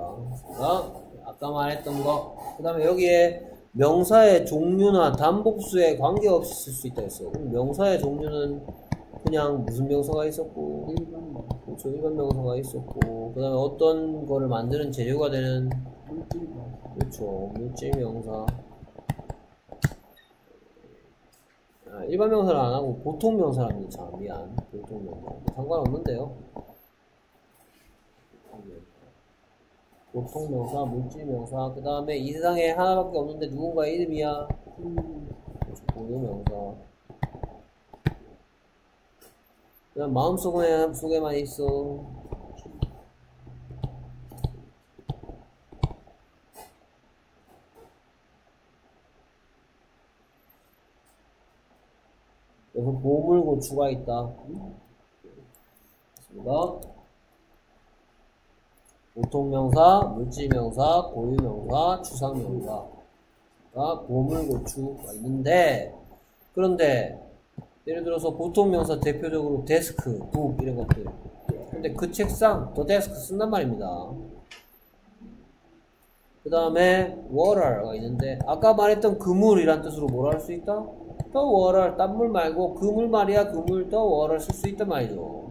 자, 아까 말했던 거. 그 다음에 여기에 명사의 종류나 단복수에 관계없이 쓸 수 있다 했어. 그럼 명사의 종류는 그냥 무슨 명사가 있었고, 일반 뭐 그렇죠. 일반 명사가 있었고, 그 다음에 어떤 거를 만드는 재료가 되는, 그렇죠. 물질 명사. 아, 일반 명사를 안 하고 보통 명사랍니다. 참, 미안. 보통 명사. 뭐 상관없는데요. 보통 명사, 물질 명사, 그 다음에 이 세상에 하나밖에 없는데 누군가의 이름이야. 고유 명사. 그냥 마음속에, 속에만 있어. 여기서 보물고추가 있다. 맞습니다. 보통명사, 물질명사, 고유명사, 추상명사가 보물고추가 있는데 그런데 예를 들어서 보통명사 대표적으로 데스크, 북 이런 것들 근데 그 책상, 더 데스크 쓴단 말입니다 그 다음에 water가 있는데 아까 말했던 그물이란 뜻으로 뭐라 할 수 있다? 더 water, 딴물 말고 그물 말이야 그물 더 water 쓸 수 있단 말이죠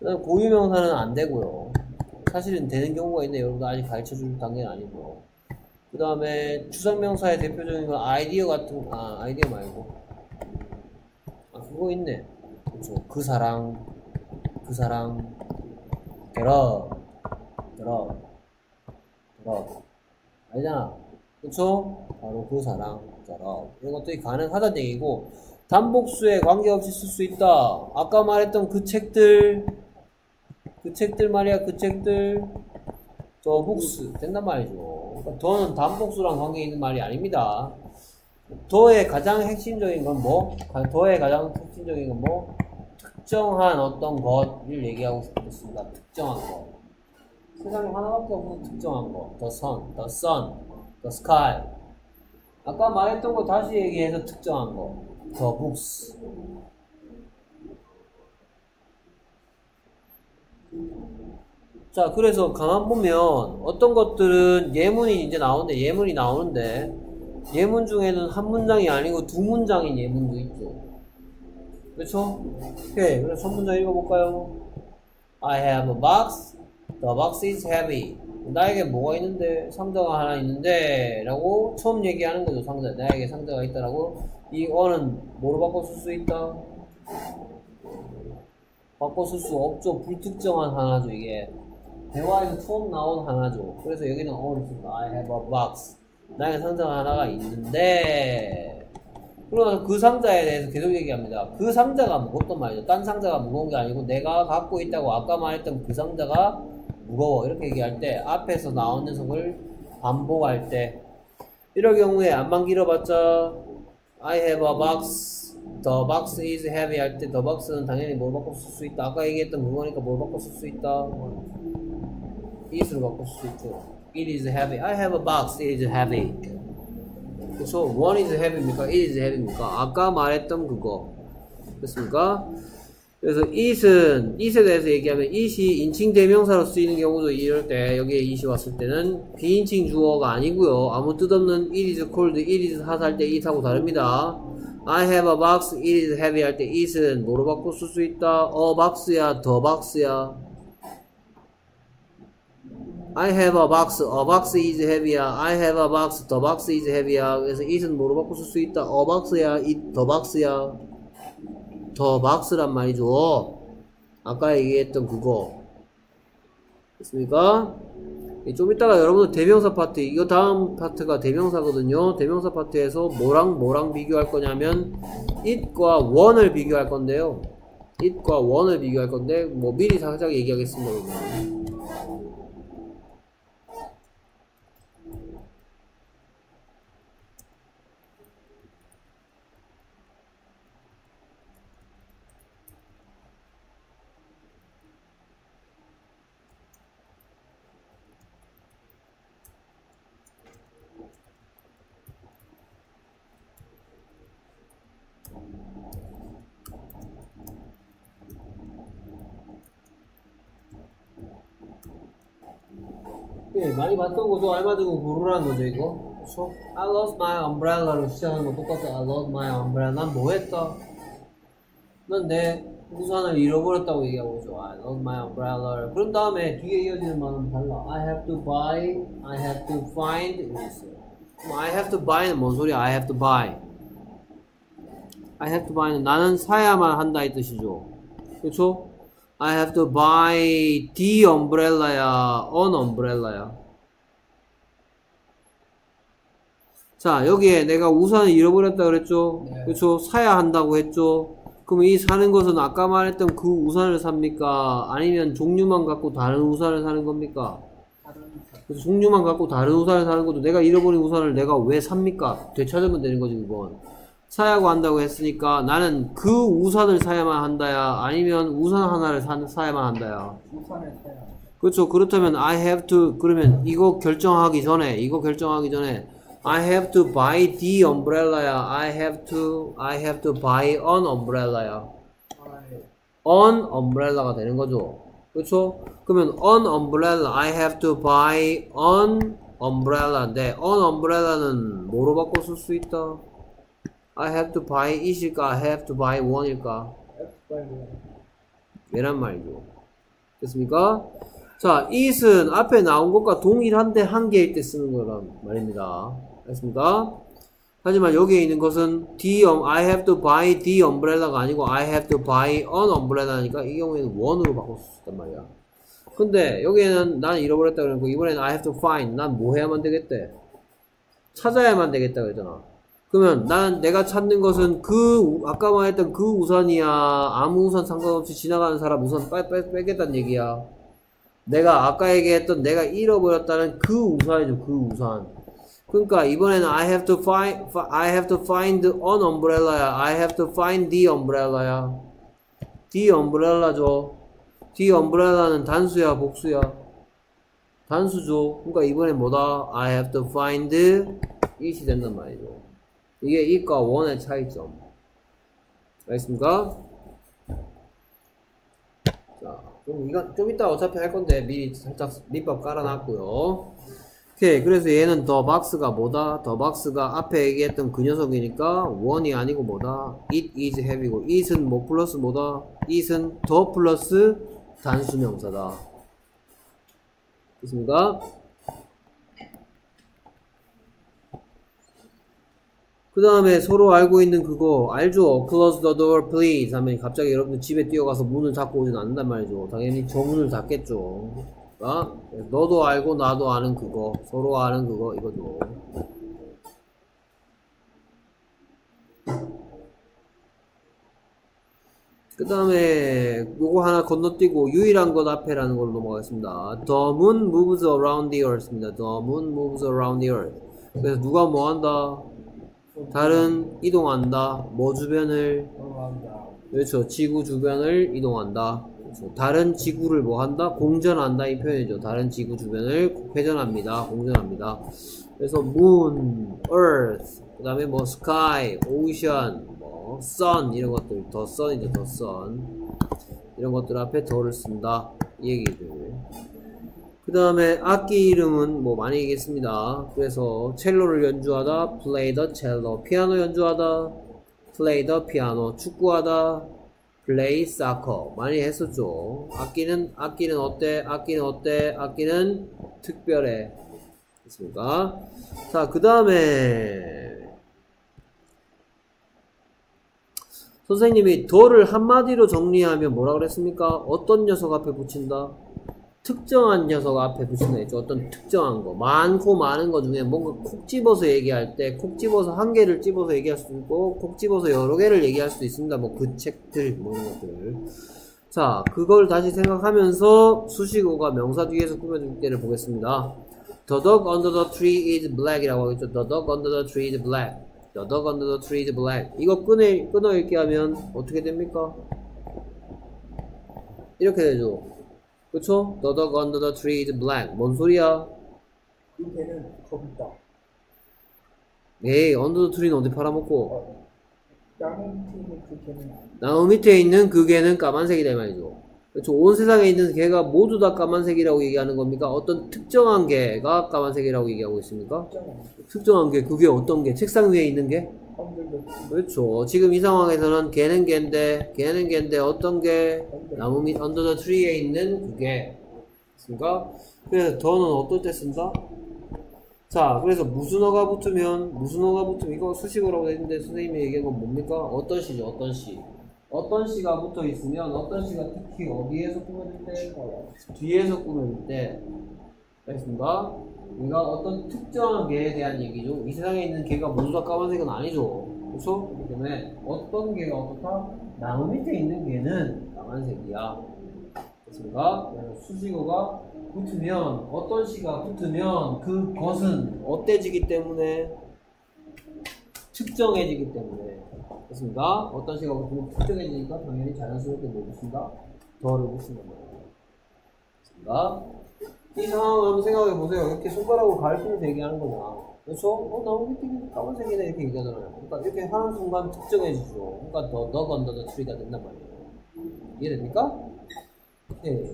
고유명사는 안 되고요 사실은 되는 경우가 있네. 여러분들 아직 가르쳐 줄 단계는 아니고. 그 다음에 추상명사의 대표적인 건 아이디어 같은, 아, 아이디어 말고. 아, 그거 있네. 그렇죠. 그 사랑, 그 사랑, 들어, 들어, 들어. 아니잖아. 그쵸? 바로 그 사랑, 들어. 이런 것들이 가능하다는 얘기고, 단복수에 관계없이 쓸 수 있다. 아까 말했던 그 책들, 그 책들 말이야, 그 책들. 더 복수 된단 말이죠. 그러니까 더는 단복수랑 관계 있는 말이 아닙니다. 더의 가장 핵심적인 건 뭐? 가- 더의 가장 핵심적인 건 뭐? 특정한 어떤 것을 얘기하고 싶었습니다. 특정한 것. 세상에 하나밖에 없는 특정한 거. The sun, the sun, the sky. 아까 말했던 거 다시 얘기해서 특정한 거. The books. 자, 그래서 가만 보면 어떤 것들은 예문이 이제 나오는데 예문이 나오는데 예문 중에는 한 문장이 아니고 두 문장인 예문도 있죠. 그렇죠? 오케이. 그래서 첫 문장 읽어볼까요? I have a box. The box is heavy. 나에게 뭐가 있는데 상자가 하나 있는데 라고 처음 얘기하는 거죠 상자. 나에게 상자가 있다라고. 이 어는 뭐로 쓸수 있다? 쓸수 없죠. 불특정한 하나죠 이게. 대화에서 처음 나온 하나죠. 그래서 여기는 어를 쓴다 I have a box. 나에게 상자가 하나가 있는데. 그러면 그 상자에 대해서 계속 얘기합니다. 그 상자가 무겁단 말이죠? 딴 상자가 무거운 게 아니고 내가 갖고 있다고 아까 말했던 그 상자가 무거워. 이렇게 얘기할 때 앞에서 나온 녀석을 반복할 때. 이럴 경우에 안만 길어봤자 I have a box. The box is heavy 할 때 the box는 당연히 뭘 바꿔 쓸 수 있다. 아까 얘기했던 그거니까 뭘 바꿔 쓸 수 있다. is로 바꿔 쓸 수 있죠. it is heavy. I have a box it is heavy. 그쵸? one is heavy입니까? it is heavy입니까? 아까 말했던 그거. 됐습니까 그래서 it은 it에 대해서 얘기하면 it이 인칭 대명사로 쓰이는 경우도 이럴 때 여기에 it이 왔을 때는 비인칭 주어가 아니고요 아무 뜻없는 it is cold, it is hot 할 때 it하고 다릅니다 I have a box, it is heavy 할 때 it은 뭐로 바꿔 쓸 수 있다? a box야, the box야 I have a box, a box is heavy야 I have a box, the box is heavy야 그래서 it은 뭐로 바꿔 쓸 수 있다? a box야, it, the box야 더 박스란 말이죠. 아까 얘기했던 그거. 됐습니까? 좀 이따가 여러분들 대명사 파트, 이거 다음 파트가 대명사거든요. 대명사 파트에서 뭐랑 뭐랑 비교할 거냐면, it과 one을 비교할 건데요. it과 one을 비교할 건데, 뭐 미리 살짝 얘기하겠습니다. 그러면. 예, 많이 봤던 거죠. 알마 들고 고르라는 거죠, 이거. 그쵸? I lost my umbrella로 시작하는 거 똑같아. I lost my umbrella. 난 뭐 했다? 난 내 우산을 잃어버렸다고 얘기하고 있어. I lost my umbrella. 그런 다음에 뒤에 이어지는 말은 달라. I have to buy, I have to find. 이렇게 있어요. 그럼 I have to buy는 뭔 소리야? I have to buy. I have to buy는 나는 사야만 한다 이 뜻이죠. 그쵸? I have to buy the umbrella야, an umbrella야. 자, 여기에 내가 우산을 잃어버렸다 그랬죠? 네. 그쵸? 사야 한다고 했죠? 그럼 이 사는 것은 아까 말했던 그 우산을 삽니까? 아니면 종류만 갖고 다른 우산을 사는 겁니까? 그래서 종류만 갖고 다른 우산을 사는 것도 내가 잃어버린 우산을 내가 왜 삽니까? 되찾으면 되는 거지, 그건. 사야고 한다고 했으니까 나는 그 우산을 사야만 한다야? 아니면 우산 하나를 사, 사야만 한다야? 우산을 사야. 그렇죠. 그렇다면 I have to 그러면 이거 결정하기 전에 이거 결정하기 전에 I have to buy the umbrella야. I have to I have to buy an umbrella야. an umbrella가 되는 거죠. 그렇죠? 그러면 an umbrella I have to buy an umbrella인데 an umbrella는 뭐로 바꿔 쓸 수 있다? I have to buy it일까? I have to buy one일까? 얘란 말이죠. 됐습니까? 자, it은 앞에 나온 것과 동일한데 한 개일 때 쓰는 거란 말입니다. 됐습니까? 하지만 여기에 있는 것은 the, um, I have to buy the umbrella가 아니고 I have to buy an umbrella니까 이 경우에는 one으로 바꿀 수 있단 말이야. 근데 여기에는 난 잃어버렸다 그러고 이번에는 I have to find 난 뭐 해야만 되겠대? 찾아야만 되겠다 그러잖아. 그러면 난 내가 찾는 것은 그 우- 아까 말했던 그 우산이야 아무 우산 상관없이 지나가는 사람 우산 빼, 빼, 빼겠다는 얘기야 내가 아까 얘기했던 내가 잃어버렸다는 그 우산이죠. 그 우산. 그러니까 이번에는 I have to find I have to find an umbrella야. I have to find the umbrella야. the umbrella죠. the umbrella는 단수야, 복수야. 단수죠. 그러니까 이번에 뭐다? I have to find it이 된단 말이죠. 이게 it과 one의 차이점. 알겠습니까? 자, 좀 이건 좀 이따 어차피 할 건데 미리 살짝 밑밥 깔아놨고요. 오케이, 그래서 얘는 더 박스가 뭐다? 더 박스가 앞에 얘기했던 그 녀석이니까 원이 아니고 뭐다? it is heavy고 it은 뭐 플러스 뭐다? it은 더 플러스 단수 명사다. 됐습니까? 그 다음에 서로 알고 있는 그거 알죠? Close the door please 하면 갑자기 여러분들 집에 뛰어가서 문을 닫고 오진 않는단 말이죠 당연히 저 문을 닫겠죠 어? 너도 알고 나도 아는 그거 서로 아는 그거 이거죠 그 다음에 요거 하나 건너뛰고 유일한 것 앞에라는 걸로 넘어가겠습니다 The moon moves around the earth입니다 The moon moves around the earth 그래서 누가 뭐 한다? 다른 이동한다. 뭐 주변을. 그렇죠. 지구 주변을 이동한다. 그렇죠. 다른 지구를 뭐 한다? 공전한다 이 표현이죠. 다른 지구 주변을 회전합니다. 공전합니다. 그래서 moon, earth, 그 다음에 뭐 sky, ocean, 뭐 sun 이런 것들 더 sun이죠. 더 sun 이런 것들 앞에 더를 쓴다. 이 얘기들. 그 다음에 악기 이름은 뭐 많이 얘기했습니다. 그래서 첼로를 연주하다, play the cello, 피아노 연주하다, play the piano, 축구하다, play soccer 많이 했었죠. 악기는 악기는 어때? 악기는 어때? 악기는 특별해. 됐습니까? 자, 그 다음에 선생님이 더를 한마디로 정리하면 뭐라 그랬습니까? 어떤 녀석 앞에 붙인다? 특정한 녀석 앞에 있죠. 어떤 특정한 거. 많고 많은 거 중에 뭔가 콕 집어서 얘기할 때, 콕 집어서 한 개를 집어서 얘기할 수도 있고, 콕 집어서 여러 개를 얘기할 수도 있습니다. 뭐 그 책들, 뭐 이런 것들. 자, 그걸 다시 생각하면서 수식어가 명사 뒤에서 꾸며줄 때를 보겠습니다. The dog under the tree is black 이라고 하겠죠. The dog under the tree is black. The dog under the tree is black. 이거 끊어, 끊어 읽게 하면 어떻게 됩니까? 이렇게 되죠. 그쵸? The dog under the tree is black. 뭔 소리야? 그 개는 있다. 에이, under the tree는 어디 팔아먹고? 어, 양은 팀의 그 개는 나무 밑에 있는 그 개는 까만색이다 이 말이죠. 그렇죠. 온 세상에 있는 개가 모두 다 까만색이라고 얘기하는 겁니까? 어떤 특정한 개가 까만색이라고 얘기하고 있습니까? 특정한 개, 그게 어떤 개? 책상 위에 있는 개? 그렇죠. 지금 이 상황에서는 개는 개인데, 개는 개인데 어떤 개? 나무 밑, 언더 더 트리에 있는 그 개. 맞습니까? 그래서 더는 어떨 때 쓴다? 자, 그래서 무슨 어가 붙으면, 무슨 어가 붙으면, 이거 수식어라고 되는데 선생님이 얘기한 건 뭡니까? 어떤 시죠, 어떤 시. 어떤 시가 붙어 있으면, 어떤 시가 특히 어디에서 꾸며질 때? 뒤에서 꾸며질 때. 알겠습니까? 우리가 어떤 특정한 개에 대한 얘기죠. 이 세상에 있는 개가 모두 다 까만색은 아니죠. 그렇죠? 그렇기 때문에 어떤 개가 어떻다? 나무 밑에 있는 개는 까만색이야. 그래서 수식어가 붙으면 어떤 시가 붙으면 그 것은 어때지기 때문에 특정해지기 때문에 됐습니까? 어떤 시가 붙으면 특정해지니까 당연히 자연스럽게 뭐 붙인다? 더를 말이에요. 됐습니까? 이 상황을 한번 생각해 보세요. 이렇게 손가락으로 가리키면서 얘기하는 거잖아. 그렇죠? 어, 밑에 있는 까만색이네 이렇게 얘기하잖아요. 그러니까 이렇게 하는 순간 특정해지죠. 그러니까 더, 더 건더 더 추리가 된단 말이에요. 이해됩니까? 네.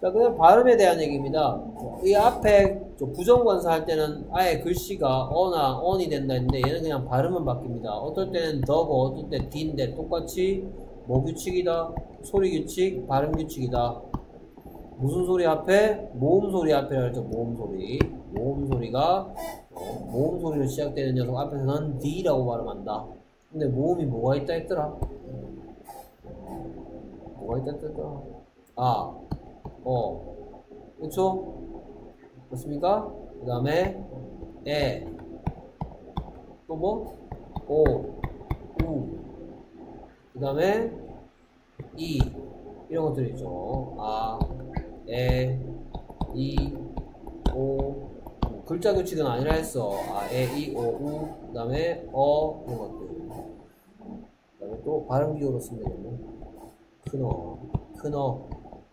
자, 그다음 발음에 대한 얘기입니다. 이 앞에 저 부정관사 할 때는 아예 글씨가 어나 on이 된다 했는데 얘는 그냥 발음은 바뀝니다. 어떨 때는 더고 어떨 때 d인데 똑같이 뭐 규칙이다? 소리 규칙, 발음 규칙이다. 무슨 소리 앞에? 모음 소리 앞에 할죠 모음 소리. 모음 소리가 어, 모음 소리로 시작되는 녀석 앞에서는 D라고 발음한다. 근데 모음이 뭐가 있다 했더라? 뭐가 있다 했더라? 아, 어, 그쵸? 그렇습니까? 그 다음에 에, 또 뭐? 오, 우, 그 다음에 이, 이런 것들 있죠. 아, 에, 이, 오, 글자 규칙은 아니라 했어. 아, 에, 이, 오, 우, 그 다음에 어, 이런 것들. 그 다음에 또 발음 기호로 쓰면 되겠네. 큰 어, 큰 어,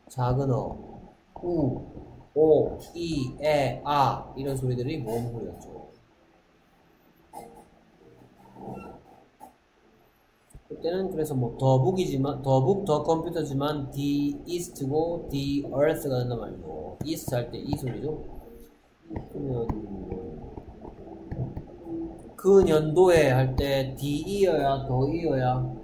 작은 어, 우, 오, 이, 에, 아 이런 소리들이 모음 소리였죠. 그때는 그래서 뭐 더북이지만 더북 더 컴퓨터지만 the east고 the earth가 된단 말이고 east 할 때 이 소리죠. 그러면 그 년도에 할 때 the year야 더 year야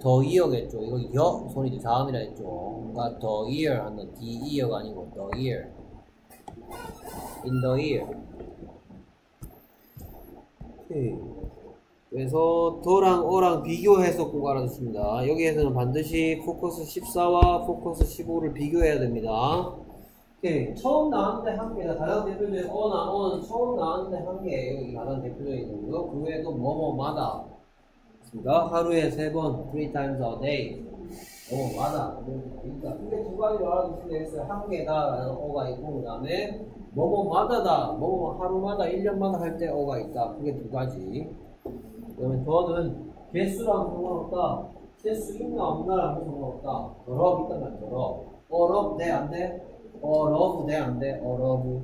더 year겠죠. 이거 여 소리도 다음이라 했죠. 더 year 하는 the year가 아니고 더 year in the year. 오케이. 그래서 더랑 어랑 비교해서 꼭 알아두십니다. 여기에서는 반드시 포커스 14와 포커스 15를 비교해야 됩니다. 오케이. 처음 나왔는데 한 개다. 가장 대표적인 어나 어는 처음 나왔는데 한 개. 여기 가장 대표적인 거고요. 그 외에도 뭐뭐마다. 있습니다. 하루에 세 번, three times a day. 뭐뭐마다. 그러니까 이게 두 가지로 알아두시면 되겠어요. 한 개다라는 어가 있고, 그 다음에 뭐뭐마다다. 뭐 하루마다, 1년마다 할 때 a가 있다. 그게 두 가지. 그다음에 the는 개수랑 상관없다. 개수 있나 없나랑 상관없다. the love 있단 말이야. the love. a love 돼? 안 돼? a love 돼? 안 돼? a love.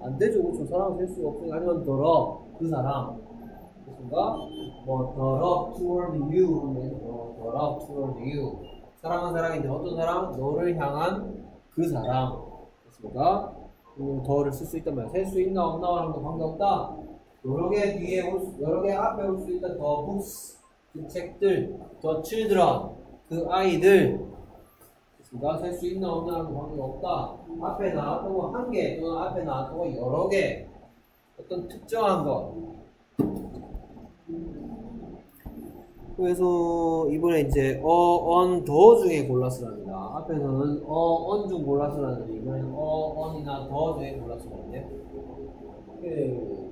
안 되죠. 그렇죠. 사랑 셀 수가 없으니까 하지만 the love. 그 사랑. 그렇습니까? 뭐 the love toward you 뭐 the love toward you. 사랑한 사람인데 어떤 사람? 너를 향한 그 사람. 그렇습니까? 음, 더를 쓸 수 있단 말이야. 셀 수 있나 없나와는 관계없다. 여러 개 뒤에 올 수, 여러 개 앞에 올 수 있다. 더 books, 그 책들, 더 children, 그 아이들. 그러니까 셀수 있나 없나는 관계가 없다. 앞에 나왔던 거 한 개, 또는 앞에 나왔던 거 여러 개. 어떤 특정한 것. 그래서 이번에 이제 어, 언, 더 중에 골라쓰랍니다. 앞에서는 어, 언중 골라쓰라는데 이번에는 어, 언이나 더 중에 골라쓰라는데. 오케이.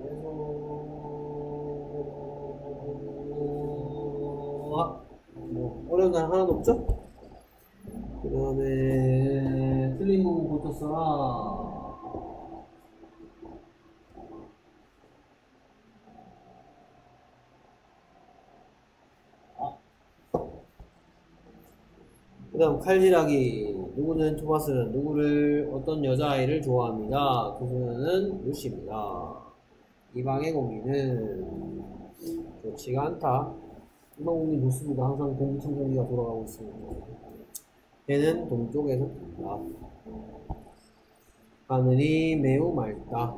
아, 뭐 어려운 날 하나도 없죠? 그 다음에 틀린 부분부터 써라. 그 다음 칼질하기 누구는 토마스는 누구를 어떤 여자아이를 좋아합니다 교수는 루시입니다 이 방의 공기는 좋지가 않다 공기 좋습니다 항상 공기청정기가 돌아가고 있습니다 얘는 동쪽에서 든다 하늘이 매우 맑다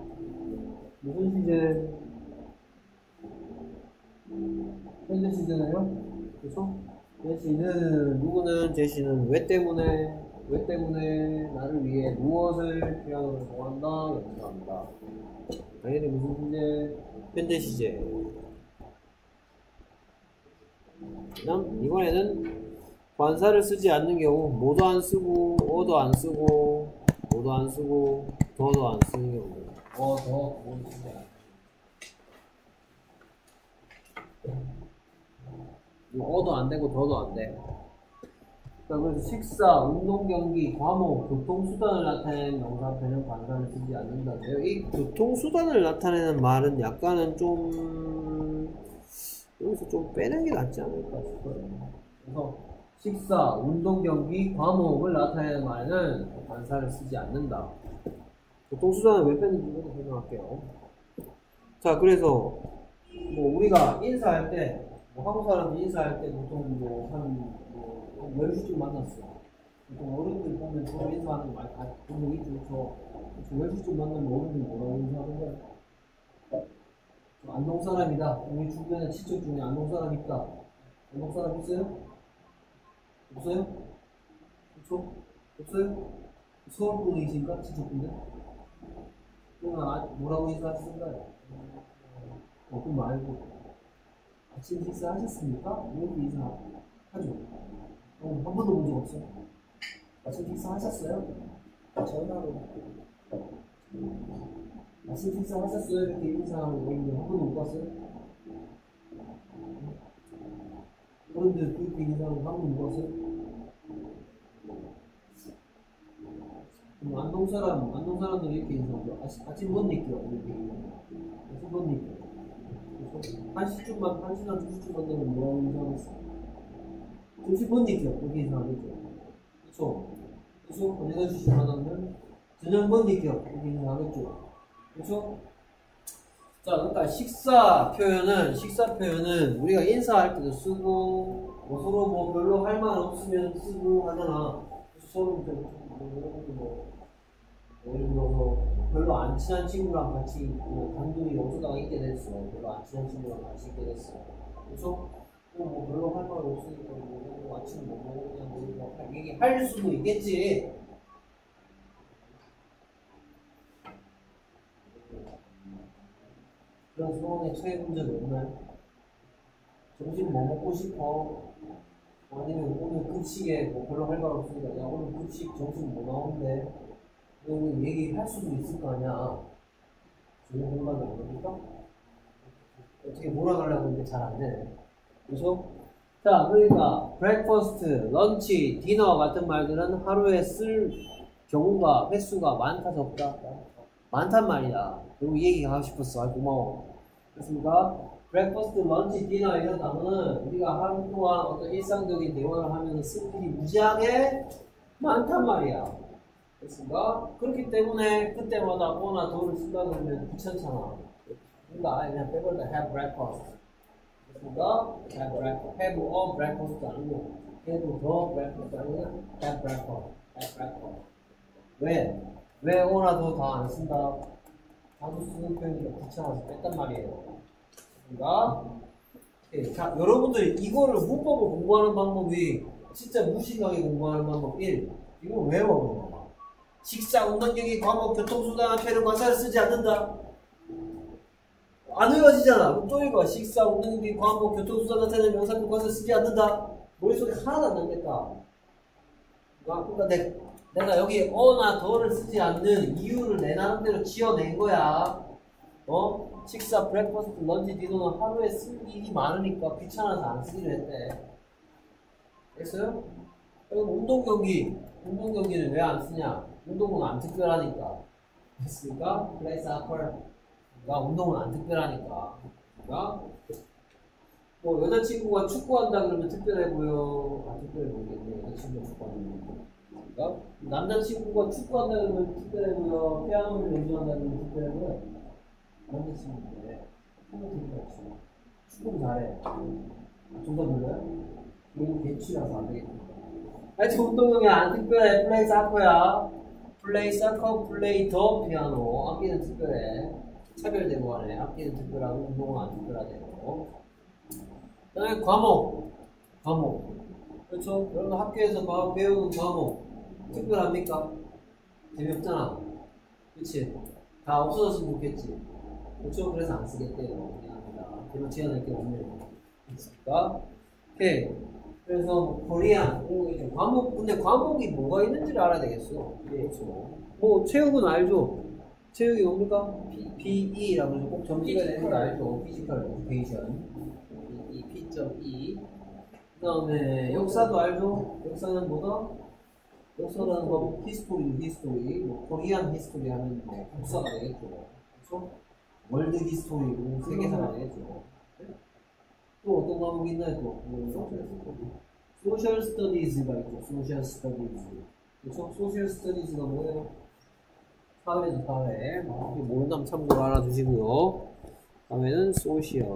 무슨 시제 현재 시제나요? 그렇죠? 제시는 누구는 제시는 왜 때문에 왜 때문에 나를 위해 무엇을 피아노를 좋아한다 연주합니다. 당연히 무슨 시제 현재 시제. 그다음 이번에는 관사를 쓰지 않는 경우 모두 안 쓰고 어도 안 쓰고 모두 안 쓰고 더도 안 쓰는 경우 어더 않. 뭐 어도 안 되고 더도 안 돼. 자, 그래서 식사, 운동 경기, 과목, 교통수단을 나타내는 명사 앞에는 관사를 쓰지 않는다고요. 이 교통수단을 나타내는 말은 약간은 좀 여기서 좀 빼는 게 낫지 않을까 싶어요. 그래서 식사, 운동 경기, 과목을 나타내는 말에는 관사를 쓰지 않는다. 교통수단을 왜 빼는지 이것도 설명할게요. 자, 그래서 뭐 우리가 인사할 때 뭐 한국 사람들 인사할 때 보통 뭐한 뭐, 한 10시쯤 만났어. 보통 어른들 보면 서로 인사하는 거 많이 다 보면 있죠. 저 10시쯤 만나면 어른들 뭐라고 인사하는 거야? 저 안동 사람이다. 우리 주변에 친척 중에 안동 사람 있다. 안동 사람 있어요? 없어요? 그쵸? 없어요? 서울 분이신가? 친척분들? 그러면 아, 뭐라고 인사하셨을까요? 어, 그 말고. 아침 식사 하셨습니까? 이렇게 인사하죠. 어, 한 번도 본 적 없어요. 아침 식사 하셨어요? 전화로. 신택성 했었어요? 이렇게 읽은 사람은 모르는데 한번도 못 봤어요? 그런데 그렇게 읽은 사람은 한번도 못 봤어요? 그럼 안동 사람, 안동 사람들 이렇게 인사하죠. 아, 아침 못 느껴. 이렇게 아침 못 느껴. 한 시쯤만, 한 시간, 두 시쯤만 되면 뭐라고 인사하겠어? 점심 못 느껴. 그렇게 인사하겠죠. 그쵸? 그래서 보내주시면 저녁 못 느껴. 이렇게 인사하겠죠. 그쵸? 자, 그러니까 식사 표현은, 식사 표현은 우리가 인사할 때도 쓰고, 뭐 서로 뭐 별로 할 말 없으면 쓰고 하잖아. 서로 좀, 뭐, 여러분들 뭐, 예를 들어서 별로 안 친한 친구랑 같이 뭐 단둘이 어쩌다가 있게 됐어. 별로 안 친한 친구랑 같이 있게 됐어. 그래서 뭐, 뭐 별로 할 말 없으니까 뭐, 뭐 아침 뭐 먹으냐 뭐 얘기할 수도 있겠지. 그런 상황에 처해 본 적이 없나요? 점심 뭐 먹고 싶어? 아니면 오늘 급식에 뭐 별로 할 말 없으니까 야 오늘 급식 점심 뭐 나오는데 너는 얘기할 수도 있을 거 아니야. 좋은 공간이 아닙니까? 어떻게 몰아가려고 했는데 잘 안 되네. 그래서? 자 그러니까 breakfast, lunch, dinner 같은 말들은 하루에 쓸 경우가 횟수가 많다 적다. 많단 말이야. 그리고 이 얘기 하고 싶었어. 아 고마워 그렇습니까? breakfast, lunch, dinner 이런 단어는 우리가 하루 동안 어떤 일상적인 대화를 하면 쓸 일이 무지하게 많단 말이야. 됐습니까? 그렇기 때문에 그때마다 a나 the를 쓴다 그러면 귀찮잖아. 그러니까 아예 그냥 빼버려 have breakfast. 됐습니까? have breakfast. have a breakfast 아니고 have the breakfast 아니고 have breakfast. have breakfast. 왜? 왜 어나 더다안 쓴다? 나도 쓰는 표현이 귀찮아서 뺐단 말이에요. 됐습니까? 예, 자, 여러분들이 이거를 문법을 공부하는 방법이 진짜 무식하게 공부하는 방법 1. 이거 외워. 식사, 운동경기, 과목, 교통수단 앞에는 과사를 쓰지 않는다. 안 외워지잖아. 그럼 또 읽어. 식사, 운동경기, 과목, 교통수단 앞에는 명사표 과사를 쓰지 않는다. 머릿속에 하나도 안 남겠다. 그러니까 내, 내가 여기 a나 the를 쓰지 않는 이유를 내 나름대로 지어낸 거야. 어? 식사, breakfast, lunch, dinner는 하루에 쓸 일이 많으니까 귀찮아서 안 쓰기로 했대. 됐어요? 그리고 운동 경기, 운동 경기는 왜 안 쓰냐? 운동은 안 특별하니까. 됐습니까? play soccer. 가 운동은 안 특별하니까. 그러니까 뭐 여자친구가 축구한다 그러면 특별해 보여. 안 특별해 보이겠네. 여자친구가 축구하는 거. 그러니까 남자친구가 축구한다 그러면 특별해 보여. 피아노를 연주한다 그러면 특별해 보여. 남자친구인데 축구 되게 잘치 축구는 잘해. 정답 몰라요? 이거 개취라서 안 되겠다. 하여튼 운동형이 안 특별해. 플레이 사커야. 플레이 사커, 플레이 더 피아노. 악기는 특별해. 차별되고 하네. 악기는 특별하고 운동은 안 특별하대요. 그 다음에 과목. 과목. 그렇죠? 여러분 학교에서 과목 배우는 과목. 특별합니까? 재미없잖아. 그치? 다 없어졌으면 좋겠지. 그렇죠? 그래서 안 쓰겠대요. 미안합니다. 별로 제안할 게 없네요. 됐습니까? 오케이. 그래서 코리안 이런 과목 근데 과목이 뭐가 있는지를 알아야 되겠어. 그렇죠. 뭐 체육은 알죠. 체육이 뭡니까? 해서 꼭 점수가 되는 거 알죠. physical education. 이 P.E. 그 다음에 역사도 알죠. 역사는 뭐다? 역사라는 거 history, history, 뭐 Korean history 하면 뭐 국사가 되겠죠. 그렇죠? world history고 세계사가 되겠죠. 또 어떤 과목이 있나요? 또 social studies가 있죠. social studies. 그렇죠? social studies가 뭐예요? 사회죠, 사회. 뭐, 모른다면 참고로 알아두시고요. 다음에는 social.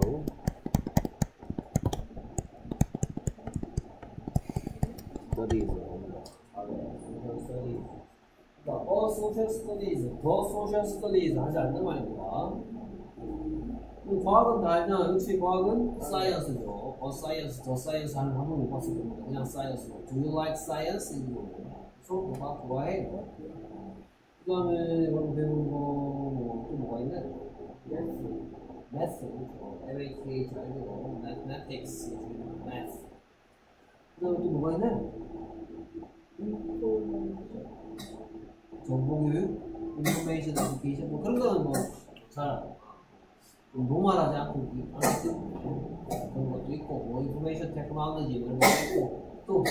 studies. social studies. 그러니까 a social studies, the social studies 하지 않는 말입니다. 그럼 과학은 다 알잖아. 역시 과학은 science죠. a science, the science 하는 한번 못 봤을 겁니다. 그냥 science로. Do you like science? 이거. 수업 과학 좋아해? 그 다음에 여러분 배우는 거뭐또 뭐가 있나? Math. Math. 그렇죠. MATH 알죠? Mathematics. Math. 그 다음에 또 뭐가 있나? 정보교육, information education 뭐 그런 거는 뭐잘 normal하지 않고 하게끔 그런 것도 있고 뭐 information technology 이런 것도 있고 또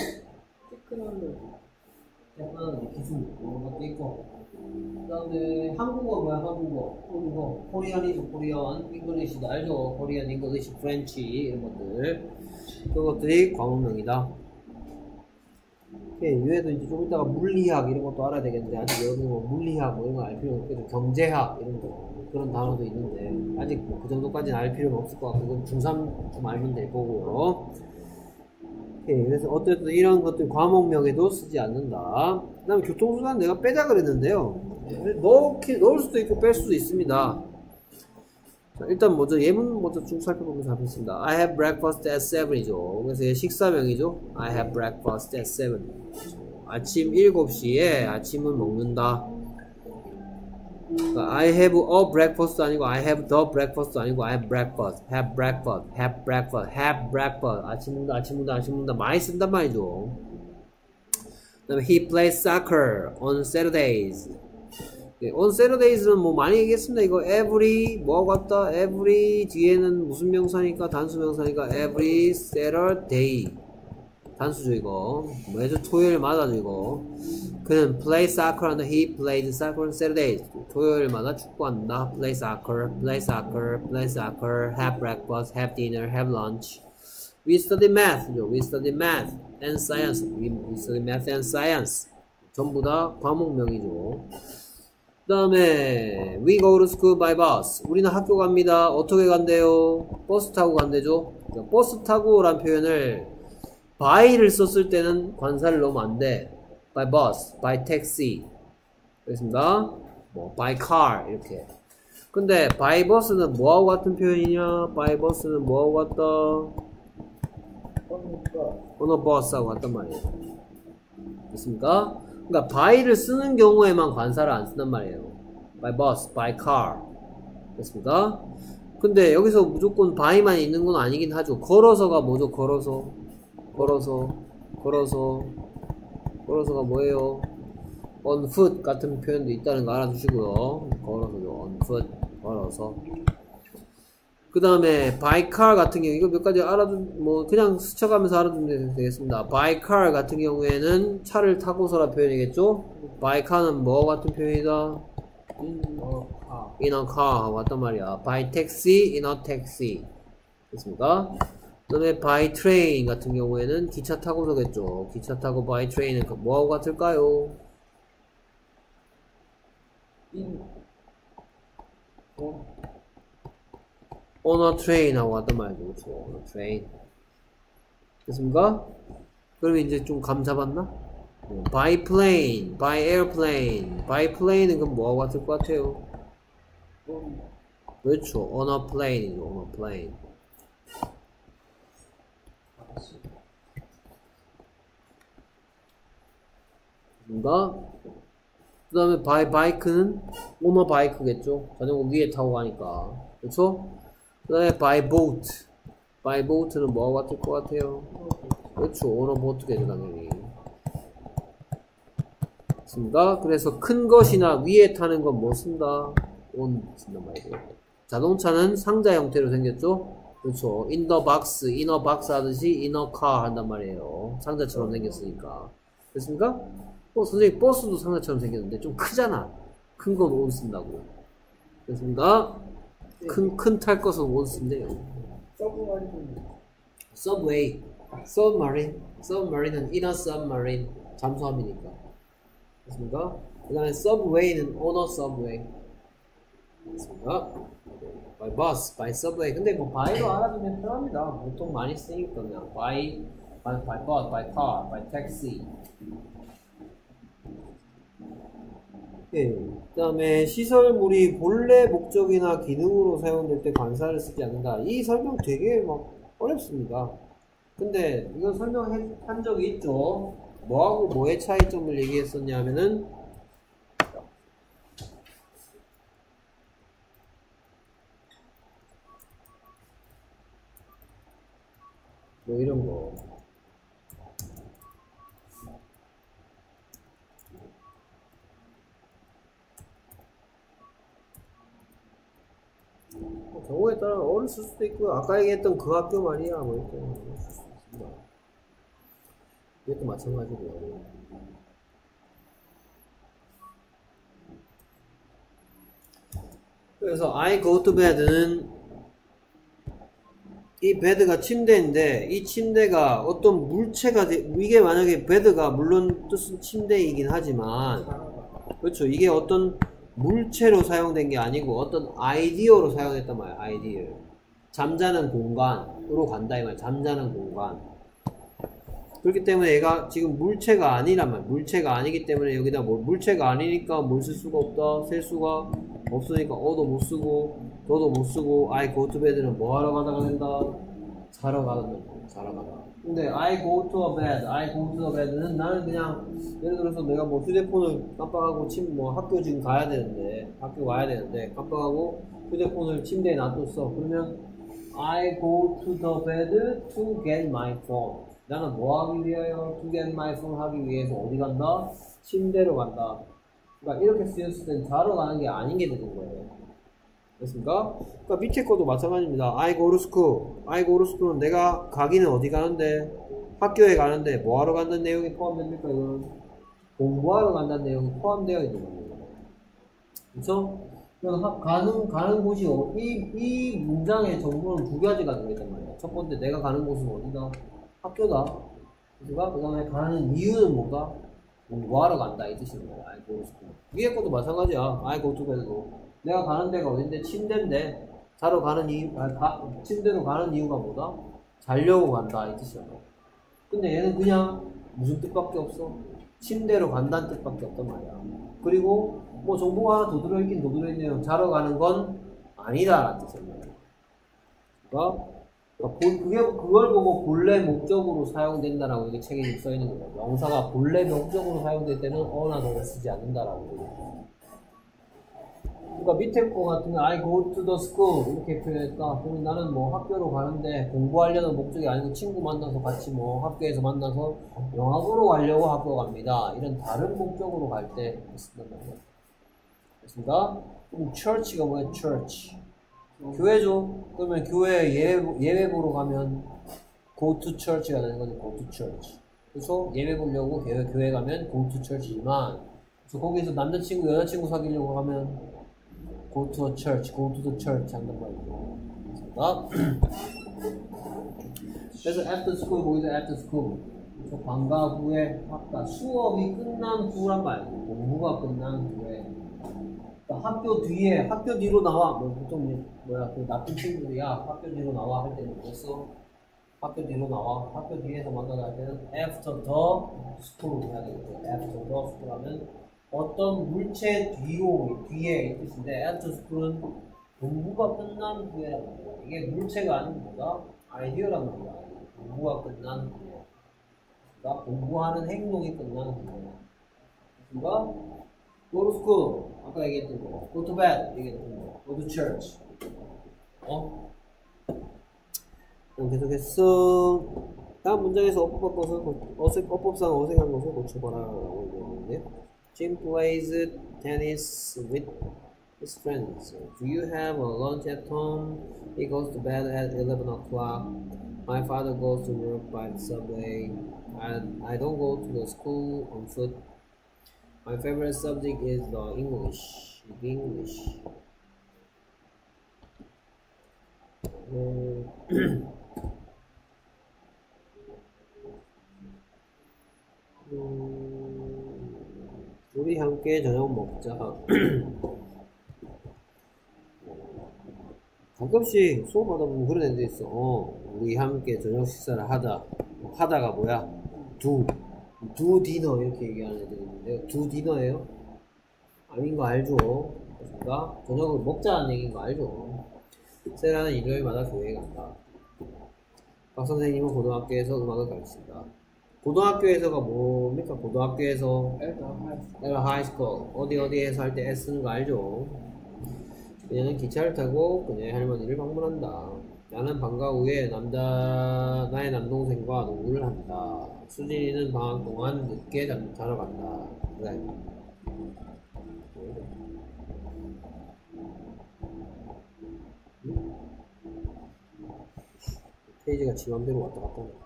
technology. 예쁜 기술 이런 것도 있고. 그 다음에 한국어 뭐야 한국어 한국어. Korean이죠 Korean. English도 알죠? Korean English French 이런 것들. 그런 것들이 과목명이다. 오케이 위에도 이제 좀 이따가 물리학 이런 것도 알아야 되겠는데 아직 여기 뭐 물리학 뭐 이런 거 알 필요 없겠죠 경제학 이런 거 그런 단어도 있는데 아직 뭐 그 정도까지는 알 필요는 없을 것 같고 그건 중3 좀 알면 될 거고요. 오케이 그래서 어쨌든 이런 것들 과목명에도 쓰지 않는다. 그 다음에 교통수단 내가 빼자 그랬는데요. 넣기, 넣을 수도 있고 뺄 수도 있습니다. 자, 일단 먼저 예문 먼저 쭉 살펴보면서 하겠습니다. I have breakfast at 7이죠. 그래서 얘 식사명이죠. I have breakfast at 7 아침 7시에 아침을 먹는다 그러니까 I have a breakfast 아니고 I have the breakfast 아니고 I have breakfast, have breakfast, have breakfast, have breakfast. 아침 먹는다, 아침 먹는다, 아침 먹는다 많이 쓴단 말이죠. 그다음에 he plays soccer on Saturdays. 예, on Saturdays는 뭐 많이 얘기했습니다. 이거 every 뭐하고 같다? every 뒤에는 무슨 명사니까 단수 명사니까 every Saturday. 이거 매주 토요일마다죠 이거 그는 play soccer 한다 he played soccer on Saturdays 토요일마다 축구한다 play soccer play soccer play soccer have breakfast have dinner have lunch we study math죠 we study math and science we, we study math and science 전부 다 과목명이죠 그 다음에 we go to school by bus 우리는 학교 갑니다 어떻게 간대요 버스 타고 간대죠 버스 타고 란 표현을 by를 썼을 때는 관사를 넣으면 안 돼. by bus, by taxi. 그렇습니다. 뭐 by car 이렇게. 근데 by bus는 뭐하고 같은 표현이냐? by bus는 뭐하고 같다? 어느 버스하고 같단 말이에요. 됐습니까? 그러니까 by를 쓰는 경우에만 관사를 안 쓴단 말이에요. by bus, by car. 됐습니까? 근데 여기서 무조건 by만 있는 건 아니긴 하죠. 걸어서가 뭐죠? 걸어서. 걸어서 걸어서 걸어서가 뭐예요? on foot 같은 표현도 있다는 거 알아두시고요. 걸어서죠. on foot 걸어서 그 다음에 by car 같은 경우 이거 몇 가지 알아두 뭐 그냥 스쳐가면서 알아두면 되겠습니다. by car 같은 경우에는 차를 타고서라 표현이겠죠? by car는 뭐 같은 표현이다? in a car. in a car 왔단 말이야. by taxi, in a taxi 됐습니까? 그 다음에 by train 같은 경우에는 기차 타고서겠죠. 기차 타고 by train은 그 뭐하고 같을까요? in on a train 하고 왔단 말이죠. 그렇죠. on a train. 됐습니까? 그럼 이제 좀 감 잡았나? 어, by plane, by airplane, by plane은 그럼 뭐하고 같을 것 같아요? 그렇죠. on a plane이죠. on a plane. 뭔가? 그 다음에 by bike는 on a bike겠죠. 자전거 위에 타고 가니까. 그렇죠? 그 다음에 by boat. by boat는 뭐하고 같을 것 같아요? 그렇죠. on a boat겠죠 당연히. 맞습니다. 그래서 큰 것이나 위에 타는 건 뭐 쓴다. on 쓴단 말이에요? 자동차는 상자 형태로 생겼죠 그렇죠 the box in a box 하듯이 in a car 한단 말이에요 상자처럼 생겼으니까 됐습니까? 어, 선생님, 버스도 상자처럼 생겼는데 좀 크잖아. 큰 건 온 쓴다고. 됐습니까? 큰, 큰 탈 것은 온 쓴대요. 서브마린 Subway, submarine, submarine은 inner submarine, 잠수함이니까. 됐습니까? 그 다음에 a subway. 됐 습니까? by bus, by subway. 근데 뭐 by로 알아두면 편합니다. 보통 많이 쓰니까 그냥 by, by, by bus, by car, by taxi. 예. 그 다음에 시설물이 본래 목적이나 기능으로 사용될 때 관사를 쓰지 않는다. 이 설명 되게 막 어렵습니다. 근데 이거 설명한 적이 있죠. 뭐하고 뭐의 차이점을 얘기했었냐면은 뭐 이런 거. 경우에 따라 어렸을 수도 있고 아까 얘기했던 그 학교 말이야 뭐 이렇게 쓸 수도 있습니다. 이것도 마찬가지고요. 그래서 I go to bed는 이 bed가 침대인데 이 침대가 어떤 물체가 돼- 이게 만약에 bed가 물론 뜻은 침대이긴 하지만 그렇죠. 이게 어떤 물체로 사용된 게 아니고 어떤 아이디어로 사용했단 말이야 아이디어 잠자는 공간으로 간다 이 말이야 잠자는 공간. 그렇기 때문에 얘가 지금 물체가 아니란 말이야 물체가 아니기 때문에 여기다 뭐 물체가 아니니까 뭘 쓸 수가 없다 쓸 수가 없으니까 어도 못 쓰고 너도 못 쓰고 I go to bed는 뭐 하러 가다가 된다? 자러 가는 거 자러 가다. 근데 I go to bed I go to bed는 나는 그냥 예를 들어서 내가 뭐 휴대폰을 깜빡하고 침 뭐 학교 지금 가야 되는데 학교 가야 되는데 깜빡하고 휴대폰을 침대에 놔뒀어. 그러면 I go to the bed to get my phone. 나는 뭐 하기 위하여 to get my phone 하기 위해서 어디 간다? 침대로 간다. 그러니까 이렇게 쓰였을 땐 자러 가는 게 아닌 게 되는 거예요 됐습니까? 그러니까 밑에 것도 마찬가지입니다. School. I go to school은 내가 가기는 어디 가는데 학교에 가는데 뭐 하러 간다는 내용이 포함됩니까? 이거는 공부하러 간다는 내용이 포함되어 있는 겁니다. 그렇죠? 그래서 하- 가는 가는 곳이 어- 이, 이 문장의 정보는 두 가지가 들어있단 말이야. 첫 번째 내가 가는 곳은 어디다? 학교다. 그가 그다음에 가는 이유는 뭐다? 공부하러 간다 이 뜻인 거야. I go to school. 위에 것도 마찬가지야. Go to bed도. 내가 가는 데가 어딘데 침대인데 자러 가는 이유, 아, 가, 침대로 가는 이유가 뭐다? 자려고 간다 이 뜻이야. 근데 얘는 그냥 무슨 뜻밖에 없어? 침대로 간다는 뜻밖에 없단 말이야. 그리고 뭐 정보가 하나 더 들어있긴 더 들어있네요. 자러 가는 건 아니다라는 뜻이야. 그러니까 그러니까 본- 그게 그걸 보고 본래 목적으로 사용된다라고 이게 책에 써 있는 거예요. 명사가 본래 목적으로 사용될 때는 어나 너를 쓰지 않는다라고. 그러니까 밑에 거 같은 거 I go to the school 이렇게 표현했다. 그러면 나는 뭐 학교로 가는데 공부하려는 목적이 아니고 친구 만나서 같이 뭐 학교에서 만나서 영화 보러 가려고 학교 갑니다. 이런 다른 목적으로 갈 때 쓴단 말이에요. 됐습니다. 그럼 church가 뭐야? church. 교회죠. 그러면 교회 예배, 예배 보러 가면 go to church가 되는 거죠. go to church. 그래서 예배 보려고 교회, 교회 가면 go to church지만 그래서 거기서 남자친구, 여자친구 사귀려고 하면 go to a church, go to the church 한단. 됐습니다. 그래서 after school 거기서 after school. 방과 후에 학과 수업이 끝난 후란 말이에요. 공부가 끝난 후에. 그러니까 학교 뒤에 학교 뒤로 나와 뭐 보통 뭐야 그 나쁜 친구들이 야 학교 뒤로 나와 할 때는 뭐였어? 학교 뒤로 나와 학교 뒤에서 만나자 할 때는 after the school 해야 되겠죠 after the school 하면 어떤 물체 뒤로 뒤에 이 뜻인데 after school은 공부가 끝난 후에라는 거예요 이게 물체가 아닌 뭐다? 아이디어란 말이야 공부가 끝난 후에 그러니까 공부하는 행동이 끝난 후에 그러니까 go to school. 아까 얘기했던 거. go to bed. 얘기했던 거. go to church. 어? 그럼 계속해서 다음 문장에서 어법 바꿔서 고- 어색, 어법상 어색한 것을 고쳐봐라 라고 얘기했는데 Jim plays tennis with his friends. Do you have a lunch at home? He goes to bed at 11 o'clock. My father goes to work by the subway. And I don't go to the school on foot. My favorite subject is the English. The English. 음, uh, 음, *clears throat* uh, 우리 함께 저녁 먹자. *clears throat* 가끔씩 수업하다 보면 그런 애들 있어. 어, 우리 함께 저녁 식사를 하자. 하다가 뭐야? do. do dinner 이렇게 얘기하는 애들이 있는데 do dinner예요? 아닌 거 알죠? 그러니까 저녁을 먹자는 얘기인 거 알죠? 세라는 일요일마다 교회에 간다. 박 선생님은 고등학교에서 음악을 가르친다. 고등학교에서가 뭡니까? 고등학교에서 내가 high school 어디 어디에서 할 때 at 쓰는 거 알죠? 그녀는 기차를 타고 그녀의 할머니를 방문한다. 나는 방과 후에 남자 나의 남동생과 농구를 한다. 수진이는 방학 동안 늦게 잠 자러 간다. 그래. 페이지가 지 맘대로 왔다 갔다 하네.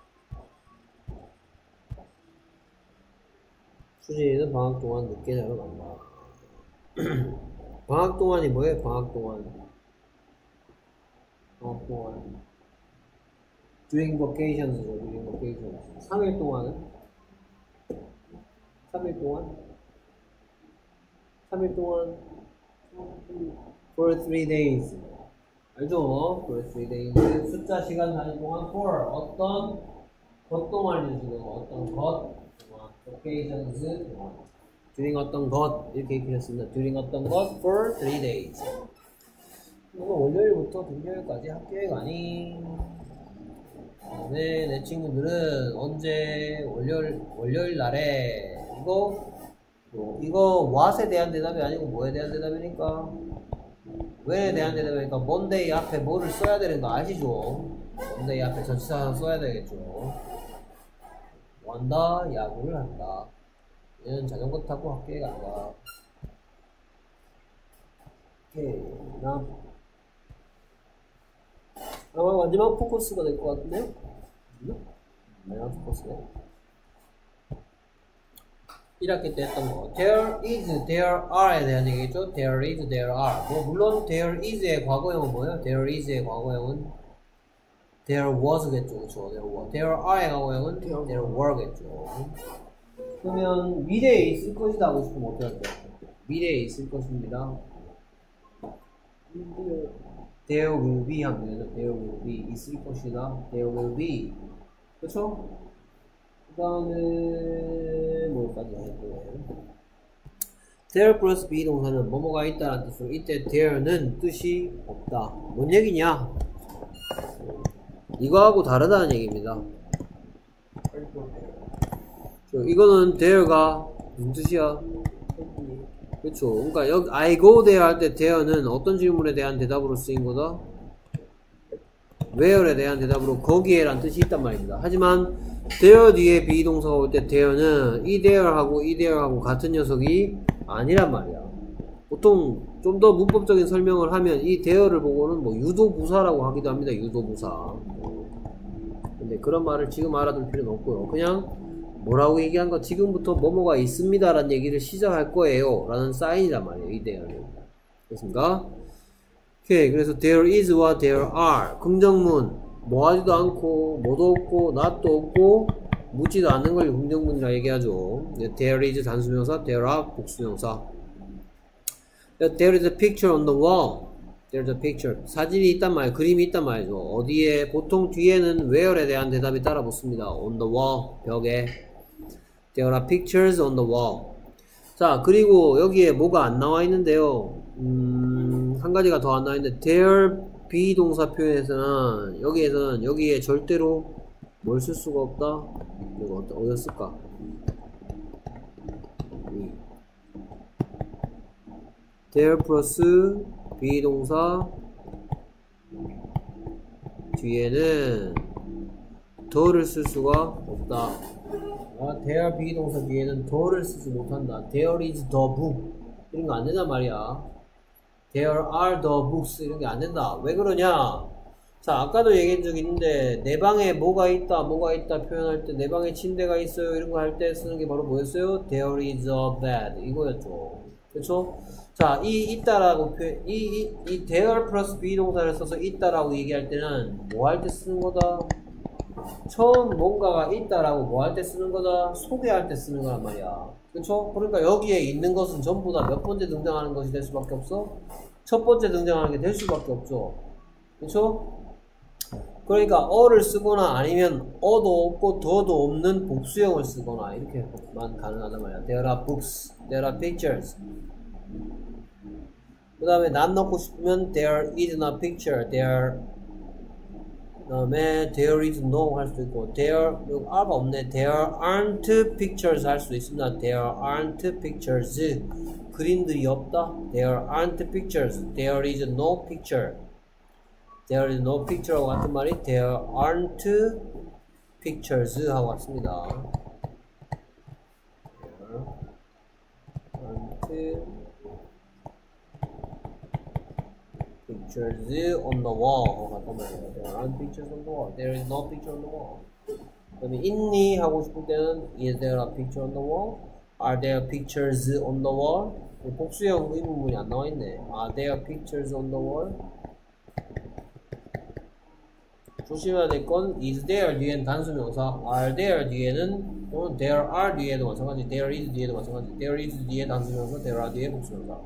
수진이는 방학 동안 늦게 자러 간다. *clears throat* 방학 동안이 뭐예요? 방학 동안. 방학 동안. during vacations죠. during vacations. 3일 동안은? 3일 동안? 3일 동안 for 3 days. 알죠? for 3 days. 숫자 시간 단위 동안 for 어떤 것 동안을 주고 어떤 것 동안 during 어떤 것 이렇게 얘기했습니다. during 어떤 것 for 3 days. 오늘 월요일부터 금요일까지 학교에 가니? 네, 내 친구들은 언제 월요일 월요일 날에 이거 뭐, 이거 what에 대한 대답이 아니고 뭐에 대한 대답이니까 왜에 대한 대답이니까 뭔데 이 앞에 뭐를 써야 되는 거 아시죠? 뭔데 이 앞에 전치사 써야 되겠죠. 완다 야구를 한다. 얘는 자전거 타고 학교에 간다. 오케이 나 아마 마지막 포커스가 될 것 같은데요? 마지막 포커스네. 1학기 때 했던 거. There is, there are에 대한 얘기죠. There is, there are. 뭐, 물론 there is의 과거형은 뭐예요? There is의 과거형은 there was겠죠. 그쵸? There was. There are의 과거형은 there were겠죠. 그러면 미래에 있을 것이다 하고 싶으면 어떻게 할까요? 미래에 있을 것입니다. There will be 하면 there will be 있을 것이다. There will be. 그쵸? 그 다음에 뭐까지 할 거예요? there 플러스 be 동사는 뭐뭐가 있다는 뜻으로 이때 there는 뜻이 없다. 뭔 얘기냐? 이거하고 다르다는 얘기입니다. 저, 이거는 there가 무슨 뜻이야? 그렇죠. 그러니까 여기 I go there 할때 there는 어떤 질문에 대한 대답으로 쓰인 거다? where에 대한 대답으로 거기에 란 뜻이 있단 말입니다. 하지만 there 뒤에 비동사가 올 때 there는 이 there하고 이 there하고 같은 녀석이 아니란 말이야. 보통 좀 더 문법적인 설명을 하면 이 there를 보고는 뭐 유도부사라고 하기도 합니다. 유도부사. 근데 그런 말을 지금 알아둘 필요는 없고요. 그냥 뭐라고 얘기한 거 지금부터 뭐뭐가 있습니다 라는 얘기를 시작할 거예요 라는 사인이란 말이에요 이 대어는 됐습니까? 오케이 그래서 there is와 there are 긍정문 뭐 하지도 않고 뭐도 없고 not도 없고 묻지도 않는 걸 긍정문이라 얘기하죠 there is 단수명사 there are 복수명사 there is a picture on the wall there's a picture 사진이 있단 말 그림이 있단 말이죠 어디에 보통 뒤에는 where에 대한 대답이 따라 붙습니다 on the wall 벽에 There are pictures on the wall. 자, 그리고 여기에 뭐가 안 나와 있는데요. 음, 한 가지가 더 안 나와 있는데, there 비동사 표현에서는, 여기에서는, 여기에 절대로 뭘 쓸 수가 없다? 이거 어디였을까? There 플러스 비동사 뒤에는 더를 쓸 수가 없다. 아, there 비동사 뒤에는 더를 쓰지 못한다. There is the book. 이런 거 안 된단 말이야. There are the books. 이런 게 안 된다. 왜 그러냐? 자, 아까도 얘기한 적 있는데, 내 방에 뭐가 있다, 뭐가 있다 표현할 때, 내 방에 침대가 있어요. 이런 거 할 때 쓰는 게 바로 뭐였어요? There is a bed. 이거였죠. 그쵸? 자, 이 있다라고 표현, 이, 이, 이 there 플러스 비동사를 써서 있다라고 얘기할 때는 뭐 할 때 쓰는 거다? 처음 뭔가가 있다라고 뭐 할 때 쓰는 거다? 소개할 때 쓰는 거란 말이야. 그쵸? 그러니까 여기에 있는 것은 전부 다 몇 번째 등장하는 것이 될 수밖에 없어? 첫 번째 등장하는 게 될 수밖에 없죠. 그쵸? 그러니까 어를 쓰거나 아니면 어도 없고 더도 없는 복수형을 쓰거나 이렇게만 가능하단 말이야. There are books, there are pictures. 그 다음에 난 넣고 싶으면 there is no picture, there 그 다음에 there is no 할 수도 있고 there 여기 R가 없네 there aren't pictures 할 수도 있습니다 there aren't pictures 그림들이 없다 there aren't pictures there is no picture there is no picture하고 같은 말이 there aren't pictures 하고 같습니다 aren't pictures on the wall. There aren't pictures on the wall. There is no picture on the wall. 그다음에 있니 하고 싶을 때는 Is there a picture on the wall? Are there pictures on the wall? 복수형 의문문이 안 나와 있네. 아, there are pictures on the wall. 조심해야 될 건 is there 뒤에는 단수명사, are there 뒤에는 또는 there are 뒤에도 마찬가지, there is 뒤에도 마찬가지, there is 뒤에 단수명사, there are 뒤에 복수명사.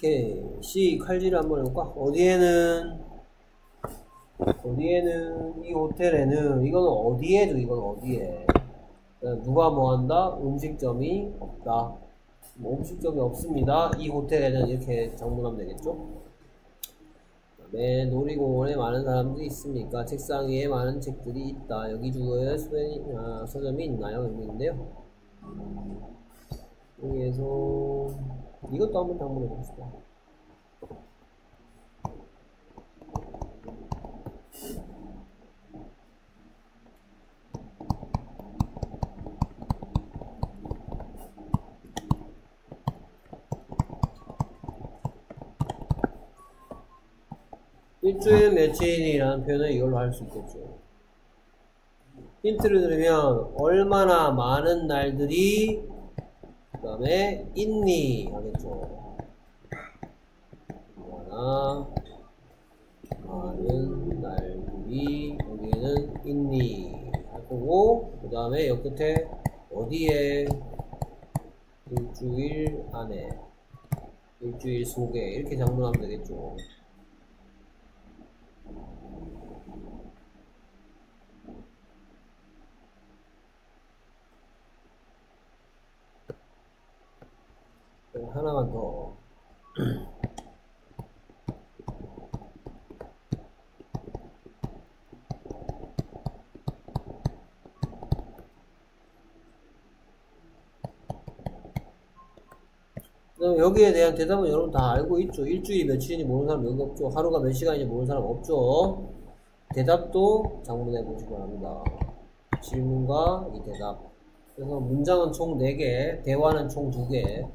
오케이. C 칼질을 한번 해볼까? 어디에는 어디에는 이 호텔에는 이거는 어디에도 이건 어디에 누가 뭐 한다? 음식점이 없다. 뭐 음식점이 없습니다. 이 호텔에는 이렇게 장문하면 되겠죠? 그다음에 놀이공원에 많은 사람들이 있습니까? 책상 위에 많은 책들이 있다. 여기 주에 수행, 아, 서점이 있나요? 여기 있는데요. 여기에서 이것도 한번 장문해 봅시다. 일주일 며칠이라는 표현을 이걸로 할 수 있겠죠. 힌트를 드리면 얼마나 많은 날들이 그 다음에 있니 하겠죠. 얼마나 많은 날들이 여기에는 있니 할 거고 그 다음에 옆 끝에 어디에 일주일 안에 일주일 속에 이렇게 장문하면 되겠죠. 하나만 더. 그럼 여기에 대한 대답은 여러분 다 알고 있죠. 일주일이 며칠인지 모르는 사람 여기 없죠. 하루가 몇 시간인지 모르는 사람 없죠. 대답도 장문해 보시기 바랍니다. 질문과 이 대답. 그래서 문장은 총 4개, 대화는 총 2개.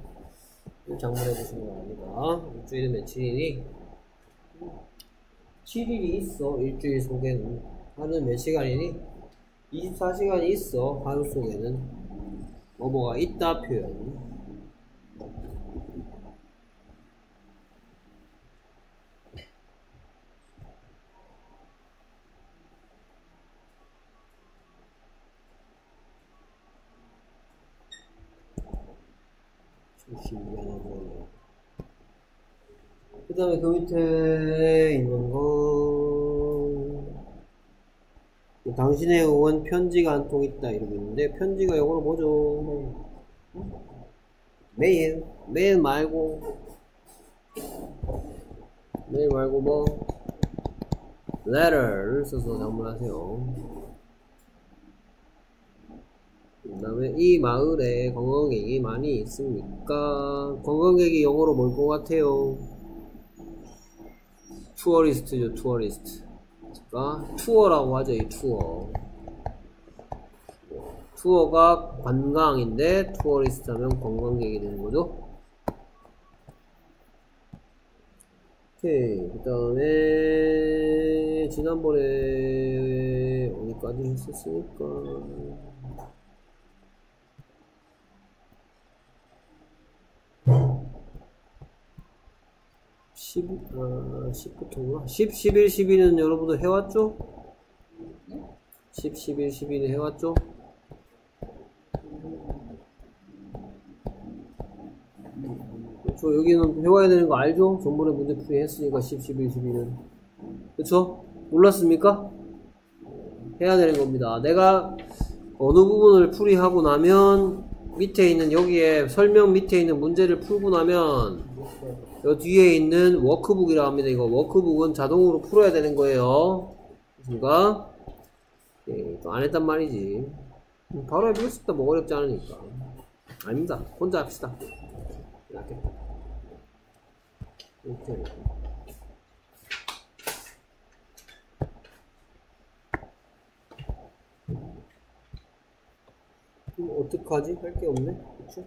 장문해 보시기 바랍니다. 일주일은 며칠이니? 7일이 있어, 일주일 속에는. 하루는 몇 시간이니? 24시간이 있어, 하루 속에는. 뭐뭐가 있다 표현. 신기하고 그 다음에 그 밑에 있는 거 당신의 온 편지가 한 통 있다 이러고 있는데 편지가 영어로 뭐죠? 메일 메일 말고 메일 말고 뭐 letter를 써서 장문하세요 그 다음에 이 마을에 관광객이 많이 있습니까? 관광객이 영어로 뭘 것 같아요? tourist죠, tourist. 그러니까 tour라고 하죠, 이 tour. tour가 관광인데 tourist 하면 관광객이 되는 거죠. 오케이. 그 다음에 지난번에 어디까지 했었으니까 10, 아, 10부터구나. 10, 11, 12는 여러분들 해왔죠? 10, 11, 12는 해왔죠? 그렇죠. 여기는 해와야 되는 거 알죠? 전번에 문제 풀이 했으니까 10, 11, 12는. 그쵸? 몰랐습니까? 해야 되는 겁니다. 내가 어느 부분을 풀이하고 나면 밑에 있는 여기에 설명 밑에 있는 문제를 풀고 나면 여 뒤에 있는 워크북이라고 합니다. 이거 워크북은 자동으로 풀어야 되는 거예요. 그러니까 예, 또안 했단 말이지. 바로 해보겠습니다. 뭐 어렵지 않으니까. 아닙니다. 혼자 합시다. 이렇게. 이렇게. 그럼 어떡하지? 할 게 없네. 그쵸?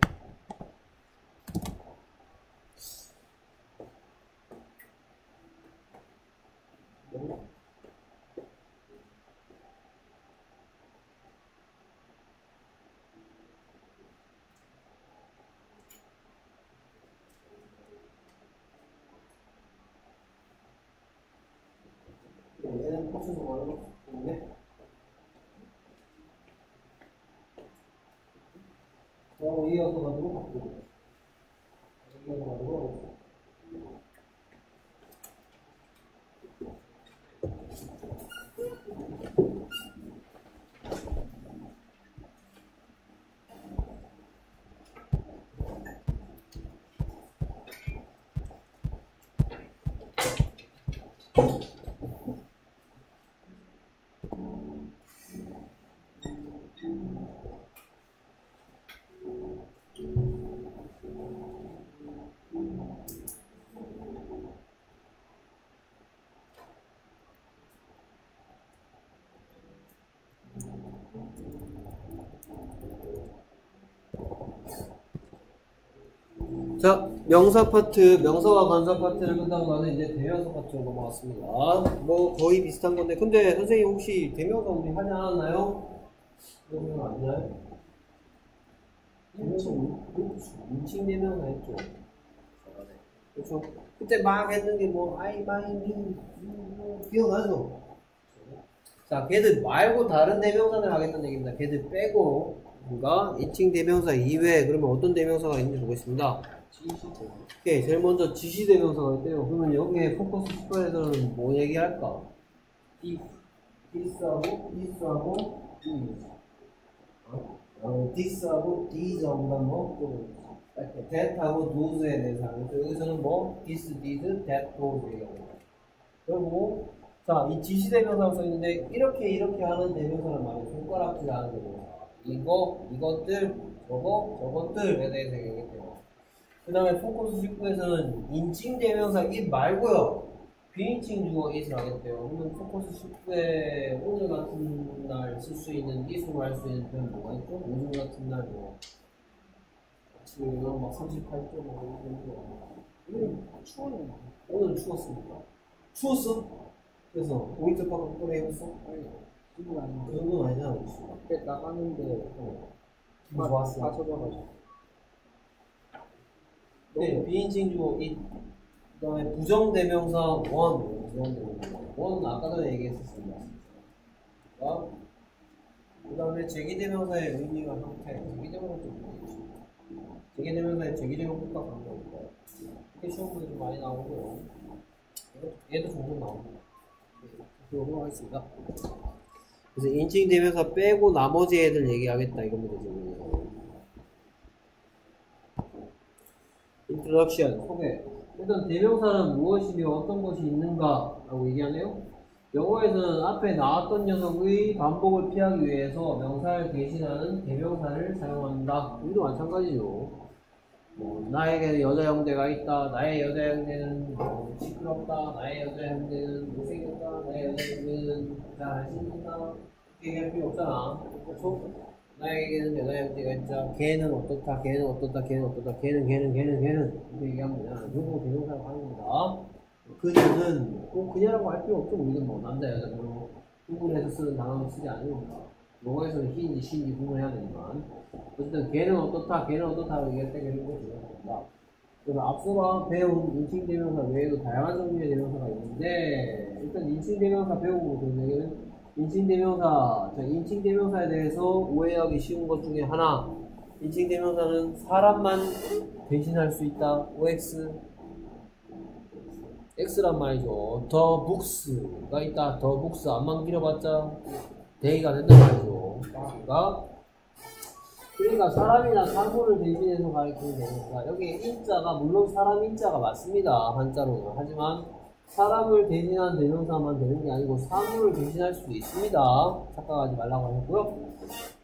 얘는 포스도 많은 거 같은데. 어, 이어서 가지고 바꾸고. 이어서 가지고. 자, 명사 파트, 명사와 관사 파트를 끝나고 나서 이제 대명사 파트로 넘어갔습니다. 뭐 거의 비슷한 건데, 근데 선생님 혹시 대명사 우리 하지 않았나요? 그러면 안 나요? 인칭, 인칭 대명사 했죠. 그렇죠. 그때 막 했는 게 뭐, I, my, me, you, 기억나죠? 자, 걔들 말고 다른 대명사들 하겠다는 얘기입니다. 걔들 빼고, 뭔가 인칭 대명사 이외에 그러면 어떤 대명사가 있는지 보겠습니다. 오케이, 제일 먼저 지시 대명사가 있대요. 그러면 여기에 포커스 스프레드는 뭐 얘기할까? This하고 this하고 this. 어? 어, this하고 these하고는 뭐? 또 that하고 those에 대해서 하면서 여기서는 뭐? this, this, that, 얘기하고 그리고 자, 이 지시 대명사가 써 있는데 이렇게 이렇게 하는 대명사는 말이에요. 손가락질 하는 대명사. 이거, 이것들, 저거, 저것들에 대해서 얘기했대요. 그 다음에 포커스 19에서는 인칭 대명사 it 말고요. 비인칭 주어 it을 하겠대요. 그러면 포커스 19에 오늘 같은 날 쓸 수 있는 it으로 할 수 있는 표현 뭐가 있죠? 오늘 같은 날 뭐. 지금 막 38도 뭐 이런 거. 오늘 추웠네. 오늘 추웠습니까? 추웠어? 그래서 화이트 파카 꺼내 입었어? 아니. 그건 아닌데. 그 정도는 아니잖아. 밖에 나가는데, 어. 빠- 좋았어. 빠져봐가지고. 네, 비인칭 주어 it. 그다음에 부정대명사 원. 부정대명사 원 아까 전에 얘기했었습니다. 어? 그다음에 제기대명사의 의미와 형태. 제기대명사 좀 보겠지. 제기대명사의 제기대명 효과 강조입니다. 이렇게 시험 문제 좀 많이 나오고요. 얘도, 얘도 종종 나옵니다. 그러고 하겠습니다. 그래서 인칭 대명사 빼고 나머지 애들 얘기하겠다 이겁니다 지금. Introduction 소개. 일단 대명사는 무엇이며 어떤 것이 있는가 라고 얘기하네요. 영어에서는 앞에 나왔던 녀석의 반복을 피하기 위해서 명사를 대신하는 대명사를 사용한다. 우리도 마찬가지죠. 뭐, 나에게는 여자 형제가 있다. 나의 여자 형제는 뭐 시끄럽다. 나의 여자 형제는 못생겼다. 나의 여자 형제는 씻는다. 이렇게 얘기할 필요 없잖아. 그렇죠? 나에게는 여자 형제가 있자. 걔는 어떻다. 걔는 어떻다. 걔는 어떻다. 걔는 걔는 걔는 걔는 이렇게 되잖아. 요거 대명사라고 하는 겁니다. 그녀는 꼭 그녀라고 할 필요 없죠. 우리는 뭐 남자 여자 별로 구분해서 쓰는 단어는 쓰지 않으니까. 영어에서는 he인지 she인지 구분해야 되지만 어쨌든 걔는 어떻다, 걔는 어떻다 얘기할 때 걔는 꼭 중요합니다. 그래서 앞서가 배운 인칭 대명사 외에도 다양한 종류의 대명사가 있는데 일단 인칭 대명사 배우고 그런 얘기는 인칭 대명사, 자, 인칭 대명사에 대해서 오해하기 쉬운 것 중에 하나 인칭 대명사는 사람만 대신할 수 있다. OX X란 말이죠. 더 북스가 있다. 더 북스 안만 길어봤자 대의가 된단 말이죠. 그러니까 그러니까 사람이나 사물을 대신해서 가리키는 대명사. 여기 인자가 물론 사람 인자가 맞습니다. 한자로는. 하지만 사람을 대신한 대명사만 되는 게 아니고 사물을 대신할 수도 있습니다. 착각하지 말라고 하셨고요.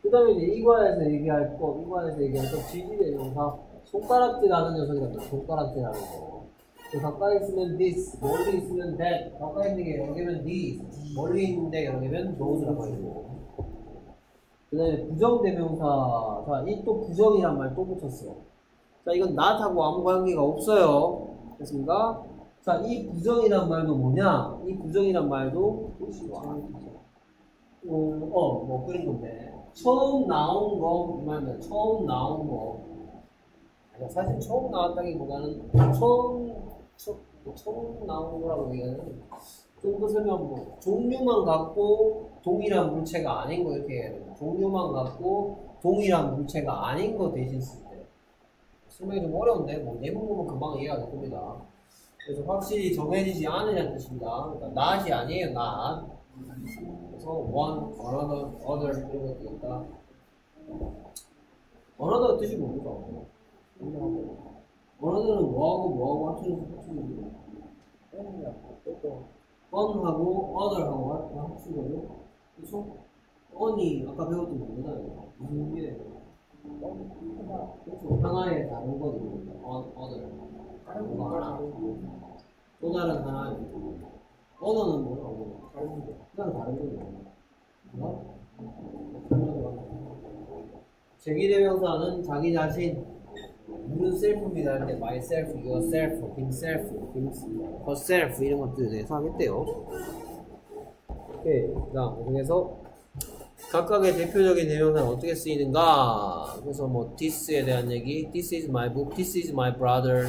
그 다음에 이제 이과에서 얘기할 거, 이과에서 얘기할 거, 지지 대명사. 손가락질하는 녀석이랍니다. 손가락질하는 거. 그 가까이 있으면 this, 멀리 있으면 that, 가까이 있는 게 여러 개면 these, 멀리 있는데 여러 개면 those라고 하고. 그 다음에 부정대명사. 자, 이 또 부정이란 말 또 붙였어. 자, 이건 not하고 아무 관계가 없어요. 됐습니까? 자, 이 부정이란 말도 뭐냐? 이 부정이란 말도 어, 어, 뭐 그런 건데. 처음 나온 거, 이 말은 처음 나온 거. 사실 처음 나왔다기보다는 처음, 처, 뭐 처음 나온 거라고 얘기하는 좀 더 설명 뭐 종류만 갖고 동일한 물체가 아닌 거 이렇게 해야 돼요. 종류만 갖고 동일한 물체가 아닌 거 대신 쓸 때. 설명이 좀 어려운데 뭐 내용 보면 금방 이해가 될 겁니다. 그래서 확실히 정해지지 않으냐는 뜻입니다. 그러니까 not이 아니에요, not. 그래서 one, another, other 이런 것도 있다. another 뜻이 뭡니까? another는 뭐하고 뭐하고 합치는 합치는 on하고 other하고 합친 거죠. 그렇죠? on이 아까 배웠던 겁니다. 무슨 게 그렇죠. 하나의 다른 거거든요. on, other. 다른 거. 또 다른 하나. 언어는 뭐라고? 다른 거. 그냥 다른 거죠. 뭐? 제기대명사는 자기 자신 무슨 셀프입니다 할 때 myself, yourself, himself, him, herself 이런 것들에 대해서 하겠대요. 오케이. 그다음 중에서 각각의 대표적인 대명사는 어떻게 쓰이는가? 그래서 뭐 this에 대한 얘기, this is my book, this is my brother.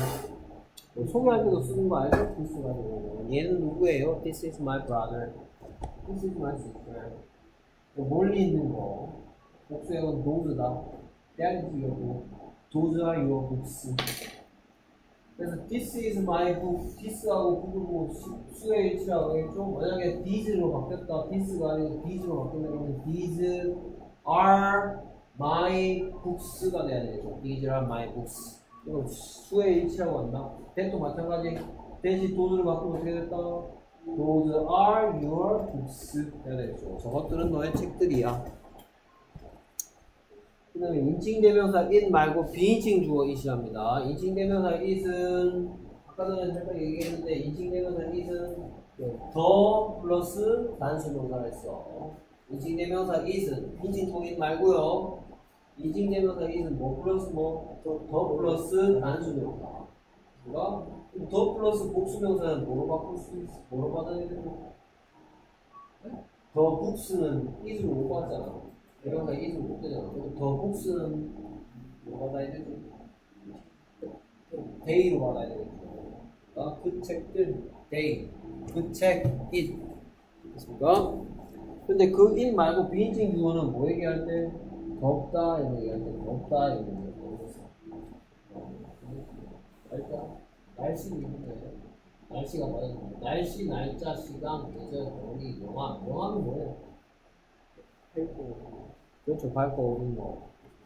뭐 소개할 때도 쓰는 거 알죠? this 가지고 얘는 누구예요? This is my brother. This is my sister. 뭐 멀리 있는 거. 복수형은 those,다. That is your book. Those are your books. 그래서 this is my book, this하고 그리고 수의 일치라고 하겠죠? 만약에 these로 바뀌었다, this가 아니고 these로 바뀌면 these are my books가 돼야 되죠. These are my books. 이거 수의 일치라고 한다. that도 마찬가지. 대신 those를 바꾸면 어떻게 됐다? Those are your books 해야 되죠. 저것들은 너의 책들이야. 그 다음에 인칭 대명사 it 말고 비인칭 주어 it이랍니다. 인칭 대명사 it은 아까 전에 잠깐 얘기했는데 인칭 대명사 it은 the 플러스 단수 명사가 있어. 인칭 대명사 it은 인칭 it 말고요. 인칭대명사 it은 뭐 플러스 뭐 the 플러스 단수명사. 그러니까 the 플러스 복수명사는 뭐로 바꿀 수 있어? 뭐로 받아야 되는 the books는 it으로 못 받잖아. 대명사 it을 못 되잖아. the books는 뭐 받아야 되지? they로 받아야 되겠죠. 어? 그 책들 they, 그책 it 됐습니까? 근데 그 it 말고 비인칭 주어는 뭐 얘기할 때 덥다 이런 얘기할 때 덥다 이런 얘기할 때 일단 날씨 얘기인데 날씨가 뭐예요? 날씨, 날짜, 시간, 계절, 거리, 영화 영화는 뭐예요? 그렇죠. 밝고 오는 거.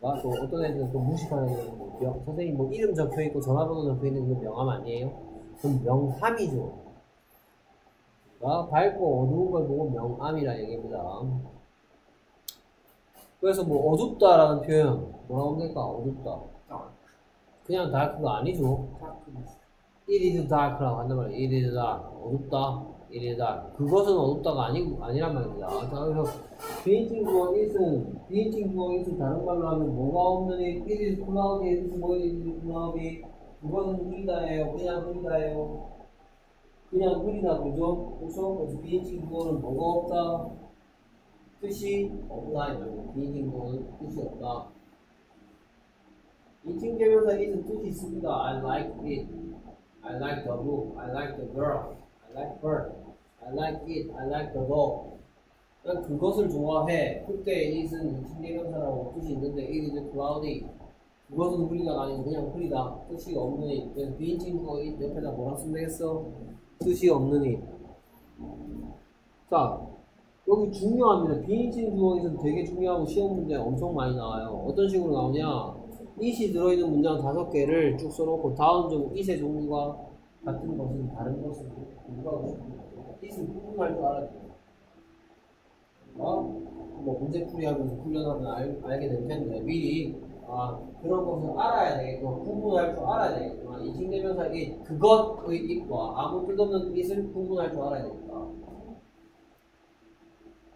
아, 또 어떤 애들은 또 무식하는 애들은 뭐 명, 선생님 뭐 이름 적혀 있고 전화번호 적혀 있는 그 명함 아니에요? 그럼 명함이죠. 아, 밝고 어두운 걸 보고 명함이라 얘기합니다. 그래서 뭐 어둡다라는 표현 뭐라고 합니까? 어둡다. 그냥 다크가 아니죠. It is dark라고 한단 말이에요. It is dark. 어둡다. It is dark. 그것은 어둡다가 아니, 아니란 말입니다. 자, 그래서 비인칭 주어 it은 비인칭 주어 it은 다른 말로 하면 뭐가 없는 it, is cloudy, it is 뭐 it is cloudy 그것은 흐리다예요, 그냥 흐리다예요 그냥 흐리다 그죠? 그렇죠? 그래서 비인칭 주어는 뭐가 없다 뜻이 없다 이 말이에요 비인칭 주어는 뜻이 없다 인칭 대명사 it은 뜻이 있습니다 I like it I like the book I like the girl I like her I like it I like the dog 그러니까 그것을 좋아해. 그때 it은 인칭대명사라고 뜻이 있는데 it is cloudy. 그것은 흐리다가 아니고 그냥 흐리다. 뜻이 없는 it. 그래서 비인칭 주어 it 옆에다 뭐라 쓰면 되겠어? 뜻이 없는 it. 자, 여기 중요합니다. 비인칭 주어 it은 되게 중요하고 시험 문제 엄청 많이 나와요. 어떤 식으로 나오냐? it이 들어있는 문장 다섯 개를 쭉 써놓고 다음 중 it의 종류가 같은 것은 다른 것은 누가 it은 구분할 줄 알아야 돼요. 어? 뭐 문제풀이 하면서 훈련하면 알, 알게 될 텐데 미리 아, 그런 것을 알아야 되겠고 구분할 줄 알아야 되겠구나 인칭대명사 이 그것의 it과 아무 뜻없는 it을 구분할 줄 알아야 되겠다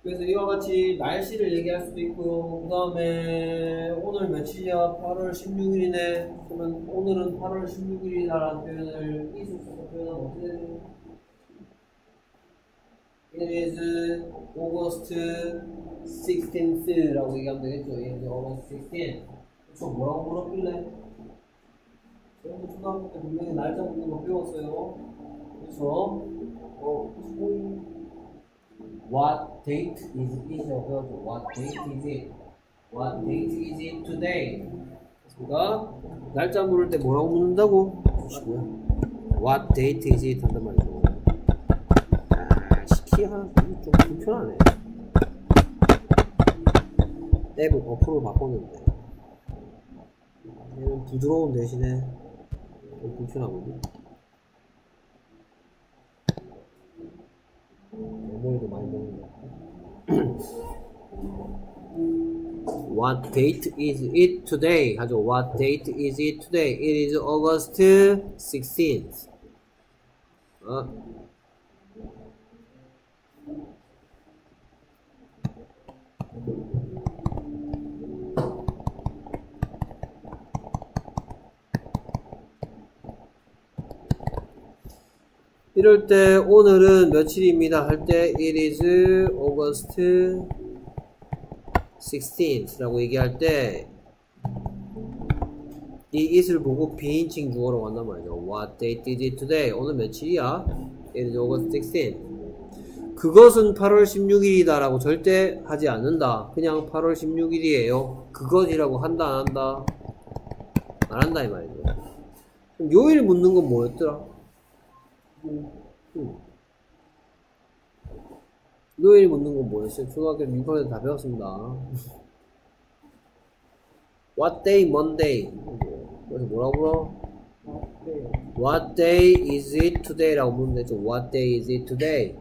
그래서 이와 같이 날씨를 얘기할 수도 있고요. 그 다음에 오늘 며칠이야? 8월 16일이네. 그러면 오늘은 8월 16일이다라는 표현을 이수 써서 표현하면 어떻게 되죠? It is August 16th라고 얘기하면 되겠죠. It is August 16th. 그쵸? 뭐라고 물었길래? 여러분 초등학교 때 분명히 날짜 묻는 거 배웠어요. 그쵸? 어, What date is it? 배웠죠. What date is it? What date is it today? 그러니까 날짜 물을 때 뭐라고 묻는다고? What date is it? 한단 말이죠. 아, 시키 하나 좀 불편하네. 앱을 어플로 바꿨는데 얘는 부드러운 대신에 좀 불편하거든 모리도 *coughs* 많이 먹는다. What date is it today? 하죠. What date is it today? It is August 16th. 어? 이럴 때 오늘은 며칠입니다 할 때 it is August 16th 라고 얘기할 때 이 it을 보고 비인칭 주어로 간단 말이죠 What date is it today? 오늘 며칠이야? It is August 16th 그것은 8월 16일이다 라고 절대 하지 않는다 그냥 8월 16일이에요 그것이라고 한다 안 한다? 안 한다 이 말이죠 요일 묻는 건 뭐였더라? 음. 요일 묻는 건 뭐였어요? 초등학교 6학년 다 배웠습니다. What day, Monday. 그래서 뭐라고 불러? What day is it today? 라고 묻는 되죠. What day is it today?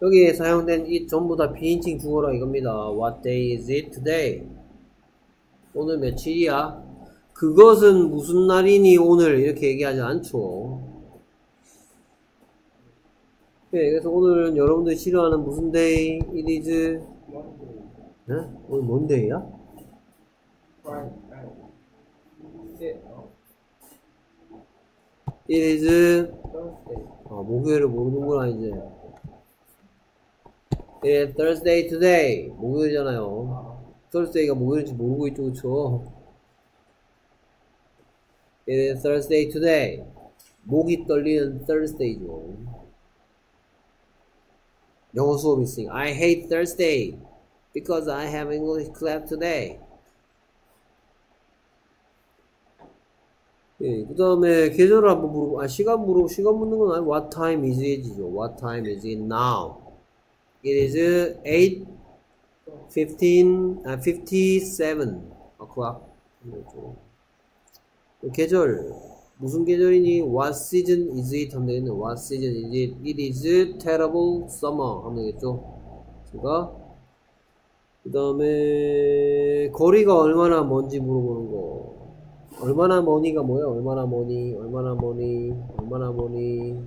여기에 사용된 이 전부 다 비인칭 주어라 이겁니다. What day is it today? 오늘 며칠이야? 그것은 무슨 날이니 오늘 이렇게 얘기하지 않죠. 네, 그래서 오늘 여러분들이 싫어하는 무슨 day? It is 네? 오늘 뭔 day야? It is 아, 목요일을 모르는구나 이제. It is Thursday today. 목요일이잖아요. Thursday가 목요일인지 모르고 있죠, 그쵸? It is Thursday today. 목이 떨리는 Thursday죠. 영어 수업 있으니까 I hate Thursday because I have English class today. 예, 그 다음에 계절을 한번 물어보, 아, 시간 물어보, 시간 묻는 건 아니고 What time is it이죠. What time is it now? It is 8, 15, 아, 57 o'clock. 그렇죠. 계절 무슨 계절이니? What season is it? 하면 되겠네. What season is it? It is terrible summer 하면 되겠죠. 제가 그 다음에 거리가 얼마나 먼지 물어보는 거. 얼마나 머니가 뭐야? 얼마나 머니? 얼마나 머니? 얼마나 머니?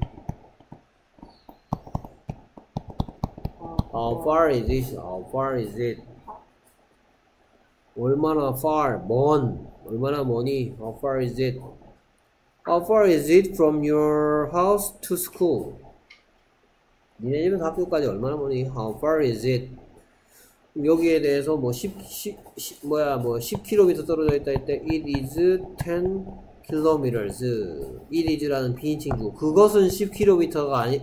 How far is it? How far is it? 얼마나 far? 먼. 얼마나 머니? How far is it? How far is it from your house to school? 니네 집에서 학교까지 얼마나 머니? How far is it? 여기에 대해서 뭐 10, 10, 10 뭐야 뭐 10km 떨어져 있다 할 때 it is 10 kilometers. it is라는 비인칭 구. 그것은 10km가 아니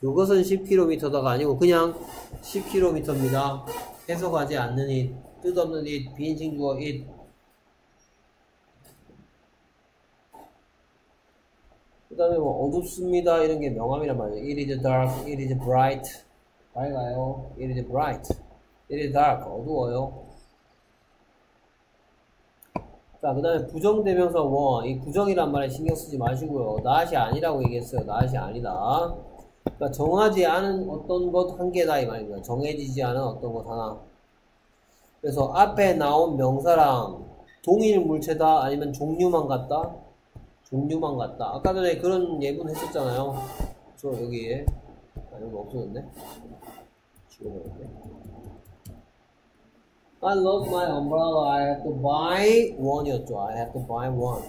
그것은 10km다가 아니고 그냥 10km입니다. 해석하지 않는 it, 뜻없는 it, 비인칭 주어 it. 그 다음에 뭐 어둡습니다 이런 게 명함이란 말이에요. It is dark, it is bright. 밝아요. It is bright. It is dark. 어두워요. 자, 그 다음에 부정대명사 원. 이 부정이란 말에 신경 쓰지 마시고요. 나시 아니라고 얘기했어요. 나시 아니다. 그러니까 정하지 않은 어떤 것 한 개다 이 말입니다. 정해지지 않은 어떤 것 하나. 그래서 앞에 나온 명사랑 동일 물체다 아니면 종류만 같다 종류만 같다. 아까 전에 그런 예문 했었잖아요. 저 여기에 아, 이거 없어졌네. 지워버렸네. I love my umbrella. I have to buy one이었죠. I have to buy one.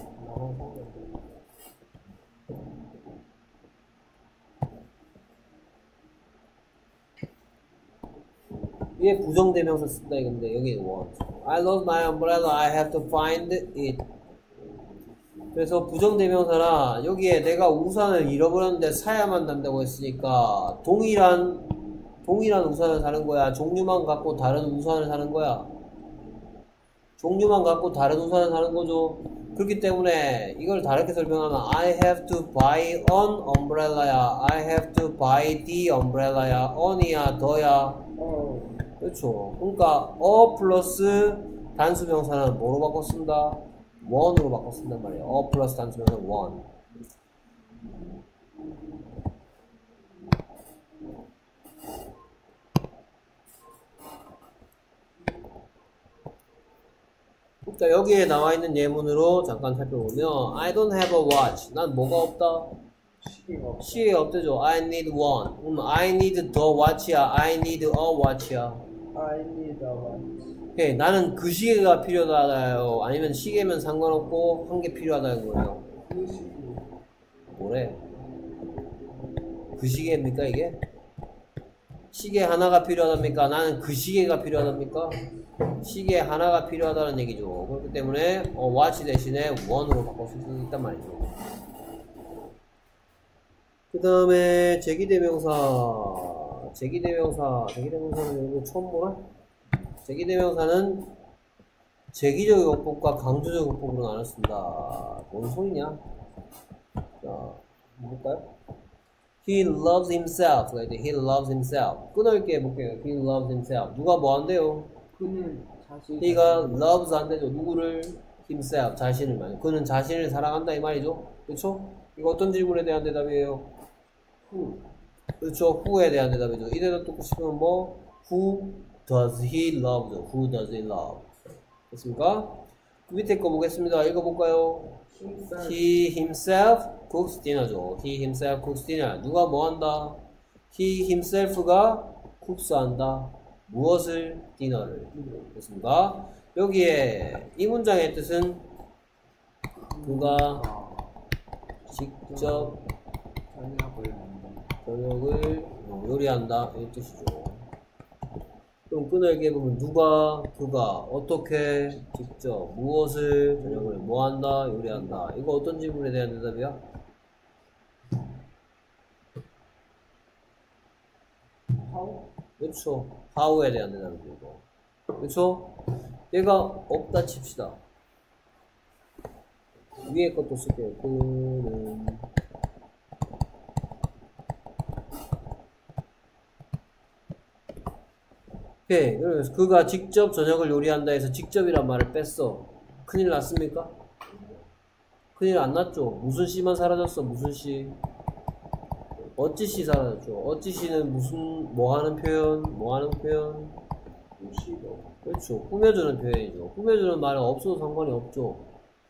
위에 부정대명사 쓴다 이건데 여기 want. I love my umbrella. I have to find it. 그래서 부정대명사라 여기에 내가 우산을 잃어버렸는데 사야만 난다고 했으니까 동일한 동일한 우산을 사는 거야. 종류만 갖고 다른 우산을 사는 거야. 종류만 갖고 다른 우산을 사는 거죠. 그렇기 때문에 이걸 다르게 설명하면 I have to buy an umbrella야. I have to buy the umbrella야. on이야, 더야. 어, 그렇죠. 그러니까 어 플러스 단수명사는 뭐로 쓴다? 원으로 바꿔 쓴단 말이에요. 어 플러스 단수명사는 원. 자 여기에 나와 있는 예문으로 잠깐 살펴보면 I don't have a watch. 난 뭐가 없다? 시에 없대죠. I need one. 그럼 I need the watch야. I need a watch야. I need a watch. 오케이, 나는 그 시계가 필요하다요. 아니면 시계면 상관없고 한 개 필요하다는 거예요. 뭐래? 그 시계입니까 이게? 시계 하나가 필요하답니까? 나는 그 시계가 필요하답니까? 시계 하나가 필요하다는 얘기죠. 그렇기 때문에 어, watch 대신에 one으로 바꿀 수 있단 말이죠. 그 다음에 제기대명사 제기대명사 제기대명사는 여기 처음 보나? 제기대명사는 제기적 요법과 강조적 요법으로 나눴습니다. 뭔 소리냐? 자, 볼까요? He loves himself. 그러니까 He loves himself. 끊을게 해볼게요. He loves himself. 누가 뭐 한대요? 그는 자신. He가 loves 안 되죠. 누구를? himself. 자신을 말이에요. 그는 자신을 사랑한다 이 말이죠. 그렇죠? 이거 어떤 질문에 대한 대답이에요? who. 그렇죠. who에 대한 대답이죠. 이 대답 듣고 싶으면 뭐? who does he love? 죠. who does he love? 됐습니까? 그 밑에 거 보겠습니다. 읽어볼까요? himself. He himself cooks dinner죠. He himself cooks dinner. 누가 뭐 한다? He himself가 cook스한다. 무엇을? 디너를. 됐습니까? 여기에 이 문장의 뜻은 그가 직접. 저녁을 요리한다. 이 뜻이죠. 그럼 끈을게 보면 누가, 그가, 어떻게, 직접, 무엇을, 저녁을 뭐 한다, 요리한다. 이거 어떤 질문에 대한 대답이야? how? 그렇죠. how에 대한 대답이죠. 이거. 그렇죠? 얘가 없다 칩시다. 위에 것도 쓸게요. 그는 오케이. 그래서 그가 직접 저녁을 요리한다 해서 직접이란 말을 뺐어. 큰일 났습니까? 큰일 안 났죠. 무슨 씨만 사라졌어. 무슨 씨. 어찌 씨 사라졌죠. 어찌 씨는 무슨 뭐 하는 표현, 뭐 하는 표현. 그렇죠. 꾸며주는 표현이죠. 꾸며주는 말은 없어도 상관이 없죠.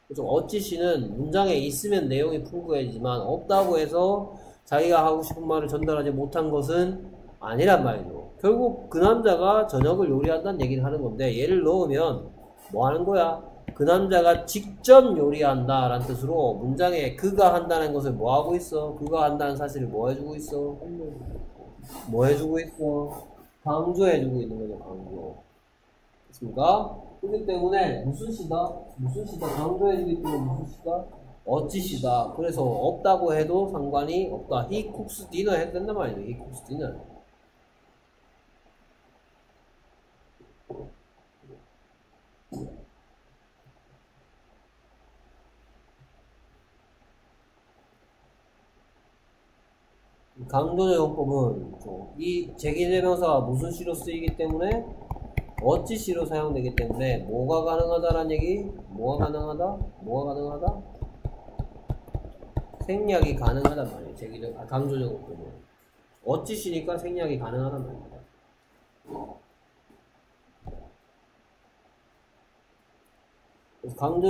그렇죠. 어찌 씨는 문장에 있으면 내용이 풍부해지만 없다고 해서 자기가 하고 싶은 말을 전달하지 못한 것은 아니란 말이죠. 결국 그 남자가 저녁을 요리한다는 얘기를 하는 건데 얘를 넣으면 뭐 하는 거야? 그 남자가 직접 요리한다 라는 뜻으로 문장에 그가 한다는 것을 뭐 하고 있어? 그가 한다는 사실을 뭐 해주고 있어? 뭐 해주고 있어? 강조해주고 있는 거죠, 강조. 됐습니까? 그렇기 때문에 무슨 시다? 무슨 시다? 강조해주기 때문에 무슨 시다? 어찌 시다. 그래서 없다고 해도 상관이 없다. He cooks dinner 해도 된단 말이죠. He cooks dinner. 강조적 용법은 좀이 제기대명사가 무슨 시로 쓰이기 때문에 어찌 시로 사용되기 때문에 뭐가 가능하다라는 얘기? 뭐가 가능하다? 뭐가 가능하다? 생략이 가능하단 말이에요. 제기적 아, 강조적 용법은 어찌 시니까 생략이 가능하단 말입니다.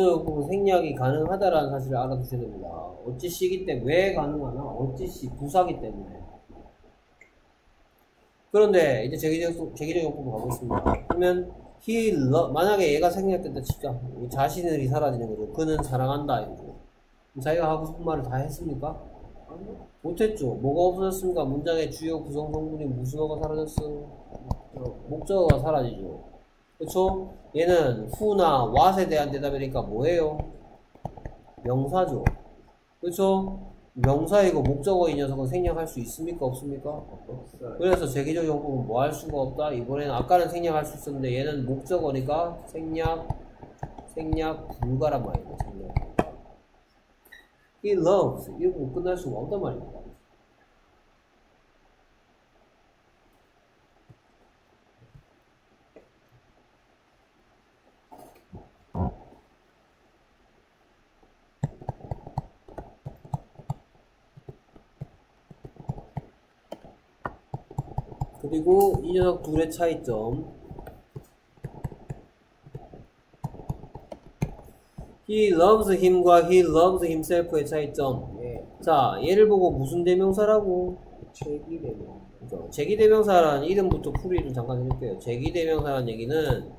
용법은 생략이 가능하다라는 사실을 알아두셔야 됩니다. 어찌 시기 때문에 왜 가능하나? 어찌 시 부사기 때문에 그런데 이제 제기적 용법을 가보겠습니다. 그러면 he lo 만약에 얘가 생략된다 진짜 자신을이 사라지는 거죠. 그는 사랑한다. 그럼 자기가 하고 싶은 말을 다 했습니까? 못했죠. 뭐가 없어졌습니까? 문장의 주요 구성 성분이 무슨 어가 사라졌어? 목적어가 사라지죠. 그쵸? 얘는 who나 what에 대한 대답이니까 뭐예요? 명사죠. 그쵸? 명사이고 목적어 이 녀석은 생략할 수 있습니까? 없습니까? 없어요. 그래서 제기적 용법은 뭐 할 수가 없다. 이번에는 아까는 생략할 수 있었는데 얘는 목적어니까 생략 생략 불가란 말이에요. 생략. He loves 이러고 끝날 수가 없단 말입니다. 그리고 이 녀석 둘의 차이점. He loves him과 he loves himself의 차이점. 예. 자 얘를 보고 무슨 대명사라고? 책이 되면 그죠? 제기 대명사라는 이름부터 풀이를 잠깐 해줄게요. 제기 대명사라는 얘기는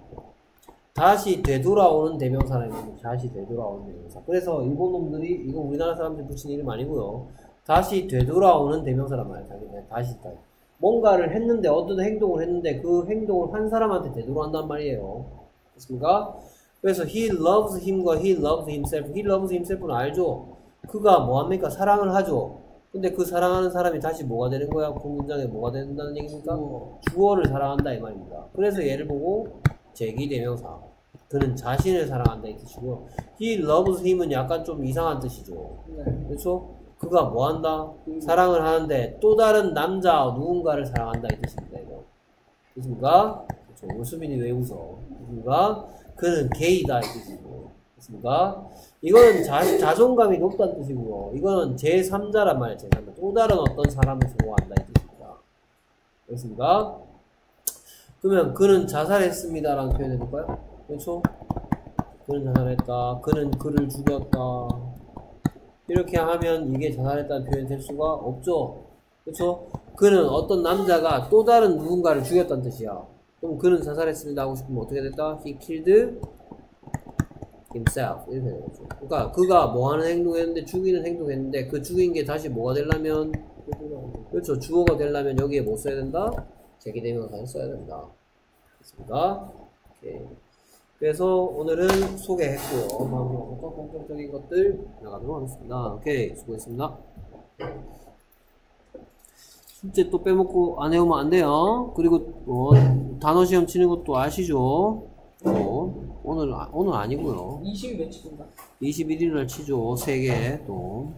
다시 되돌아오는 대명사라는 얘기입니다 다시 되돌아오는 대명사. 그래서 일본 놈들이 이거 우리나라 사람들이 붙인 이름 아니고요. 다시 되돌아오는 대명사란 말이에요. 다시 다시 뭔가를 했는데 어떤 행동을 했는데 그 행동을 한 사람한테 되돌아간단 말이에요. 됐습니까? 그래서 he loves him과 he loves himself. he loves himself는 알죠? 그가 뭐합니까? 사랑을 하죠. 근데 그 사랑하는 사람이 다시 뭐가 되는 거야? 그 문장에 뭐가 된다는 얘기입니까? 주어를 사랑한다 이 말입니다. 그래서 얘를 보고 제기대명사. 그는 자신을 사랑한다 이 뜻이고요. he loves him은 약간 좀 이상한 뜻이죠. 네. 그렇죠? 그가 뭐 한다? 사랑을 하는데 또 다른 남자 누군가를 사랑한다 이 뜻입니다. 이거. 됐습니까? 그렇죠. 오수민이 왜 웃어? 됐습니까? 그는 게이다 이 뜻이고. 됐습니까? 이거는 자, 자존감이 높다는 뜻이고요. 이거는 제3자란 말이에요. 제3자. 또 다른 어떤 사람을 좋아한다 이 뜻입니다. 됐습니까? 그러면 그는 자살했습니다라는 표현 해볼까요? 그렇죠? 그는 자살했다. 그는 그를 죽였다. 이렇게 하면 이게 자살했다는 표현이 될 수가 없죠. 그렇죠? 그는 어떤 남자가 또 다른 누군가를 죽였다는 뜻이야. 그럼 그는 자살했습니다 하고 싶으면 어떻게 됐다? He killed himself 이렇게 되는 거죠. 그러니까 그가 뭐 하는 행동했는데 죽이는 행동했는데 그 죽인 게 다시 뭐가 되려면 그렇죠. 주어가 되려면 여기에 뭐 써야 된다? 제기대명사를 써야 된다. 됐습니까? 오케이. 그래서 오늘은 소개했고요. 다음으로 더 본격적인 것들 나가도록 하겠습니다. 오케이, 수고했습니다. 숙제 또 빼먹고 안 해오면 안 돼요. 그리고 어, 단어 시험 치는 것도 아시죠? 어, 오늘 아- 오늘 아니고요. 20 며칠인가? 21일 날 치죠. 3개 또.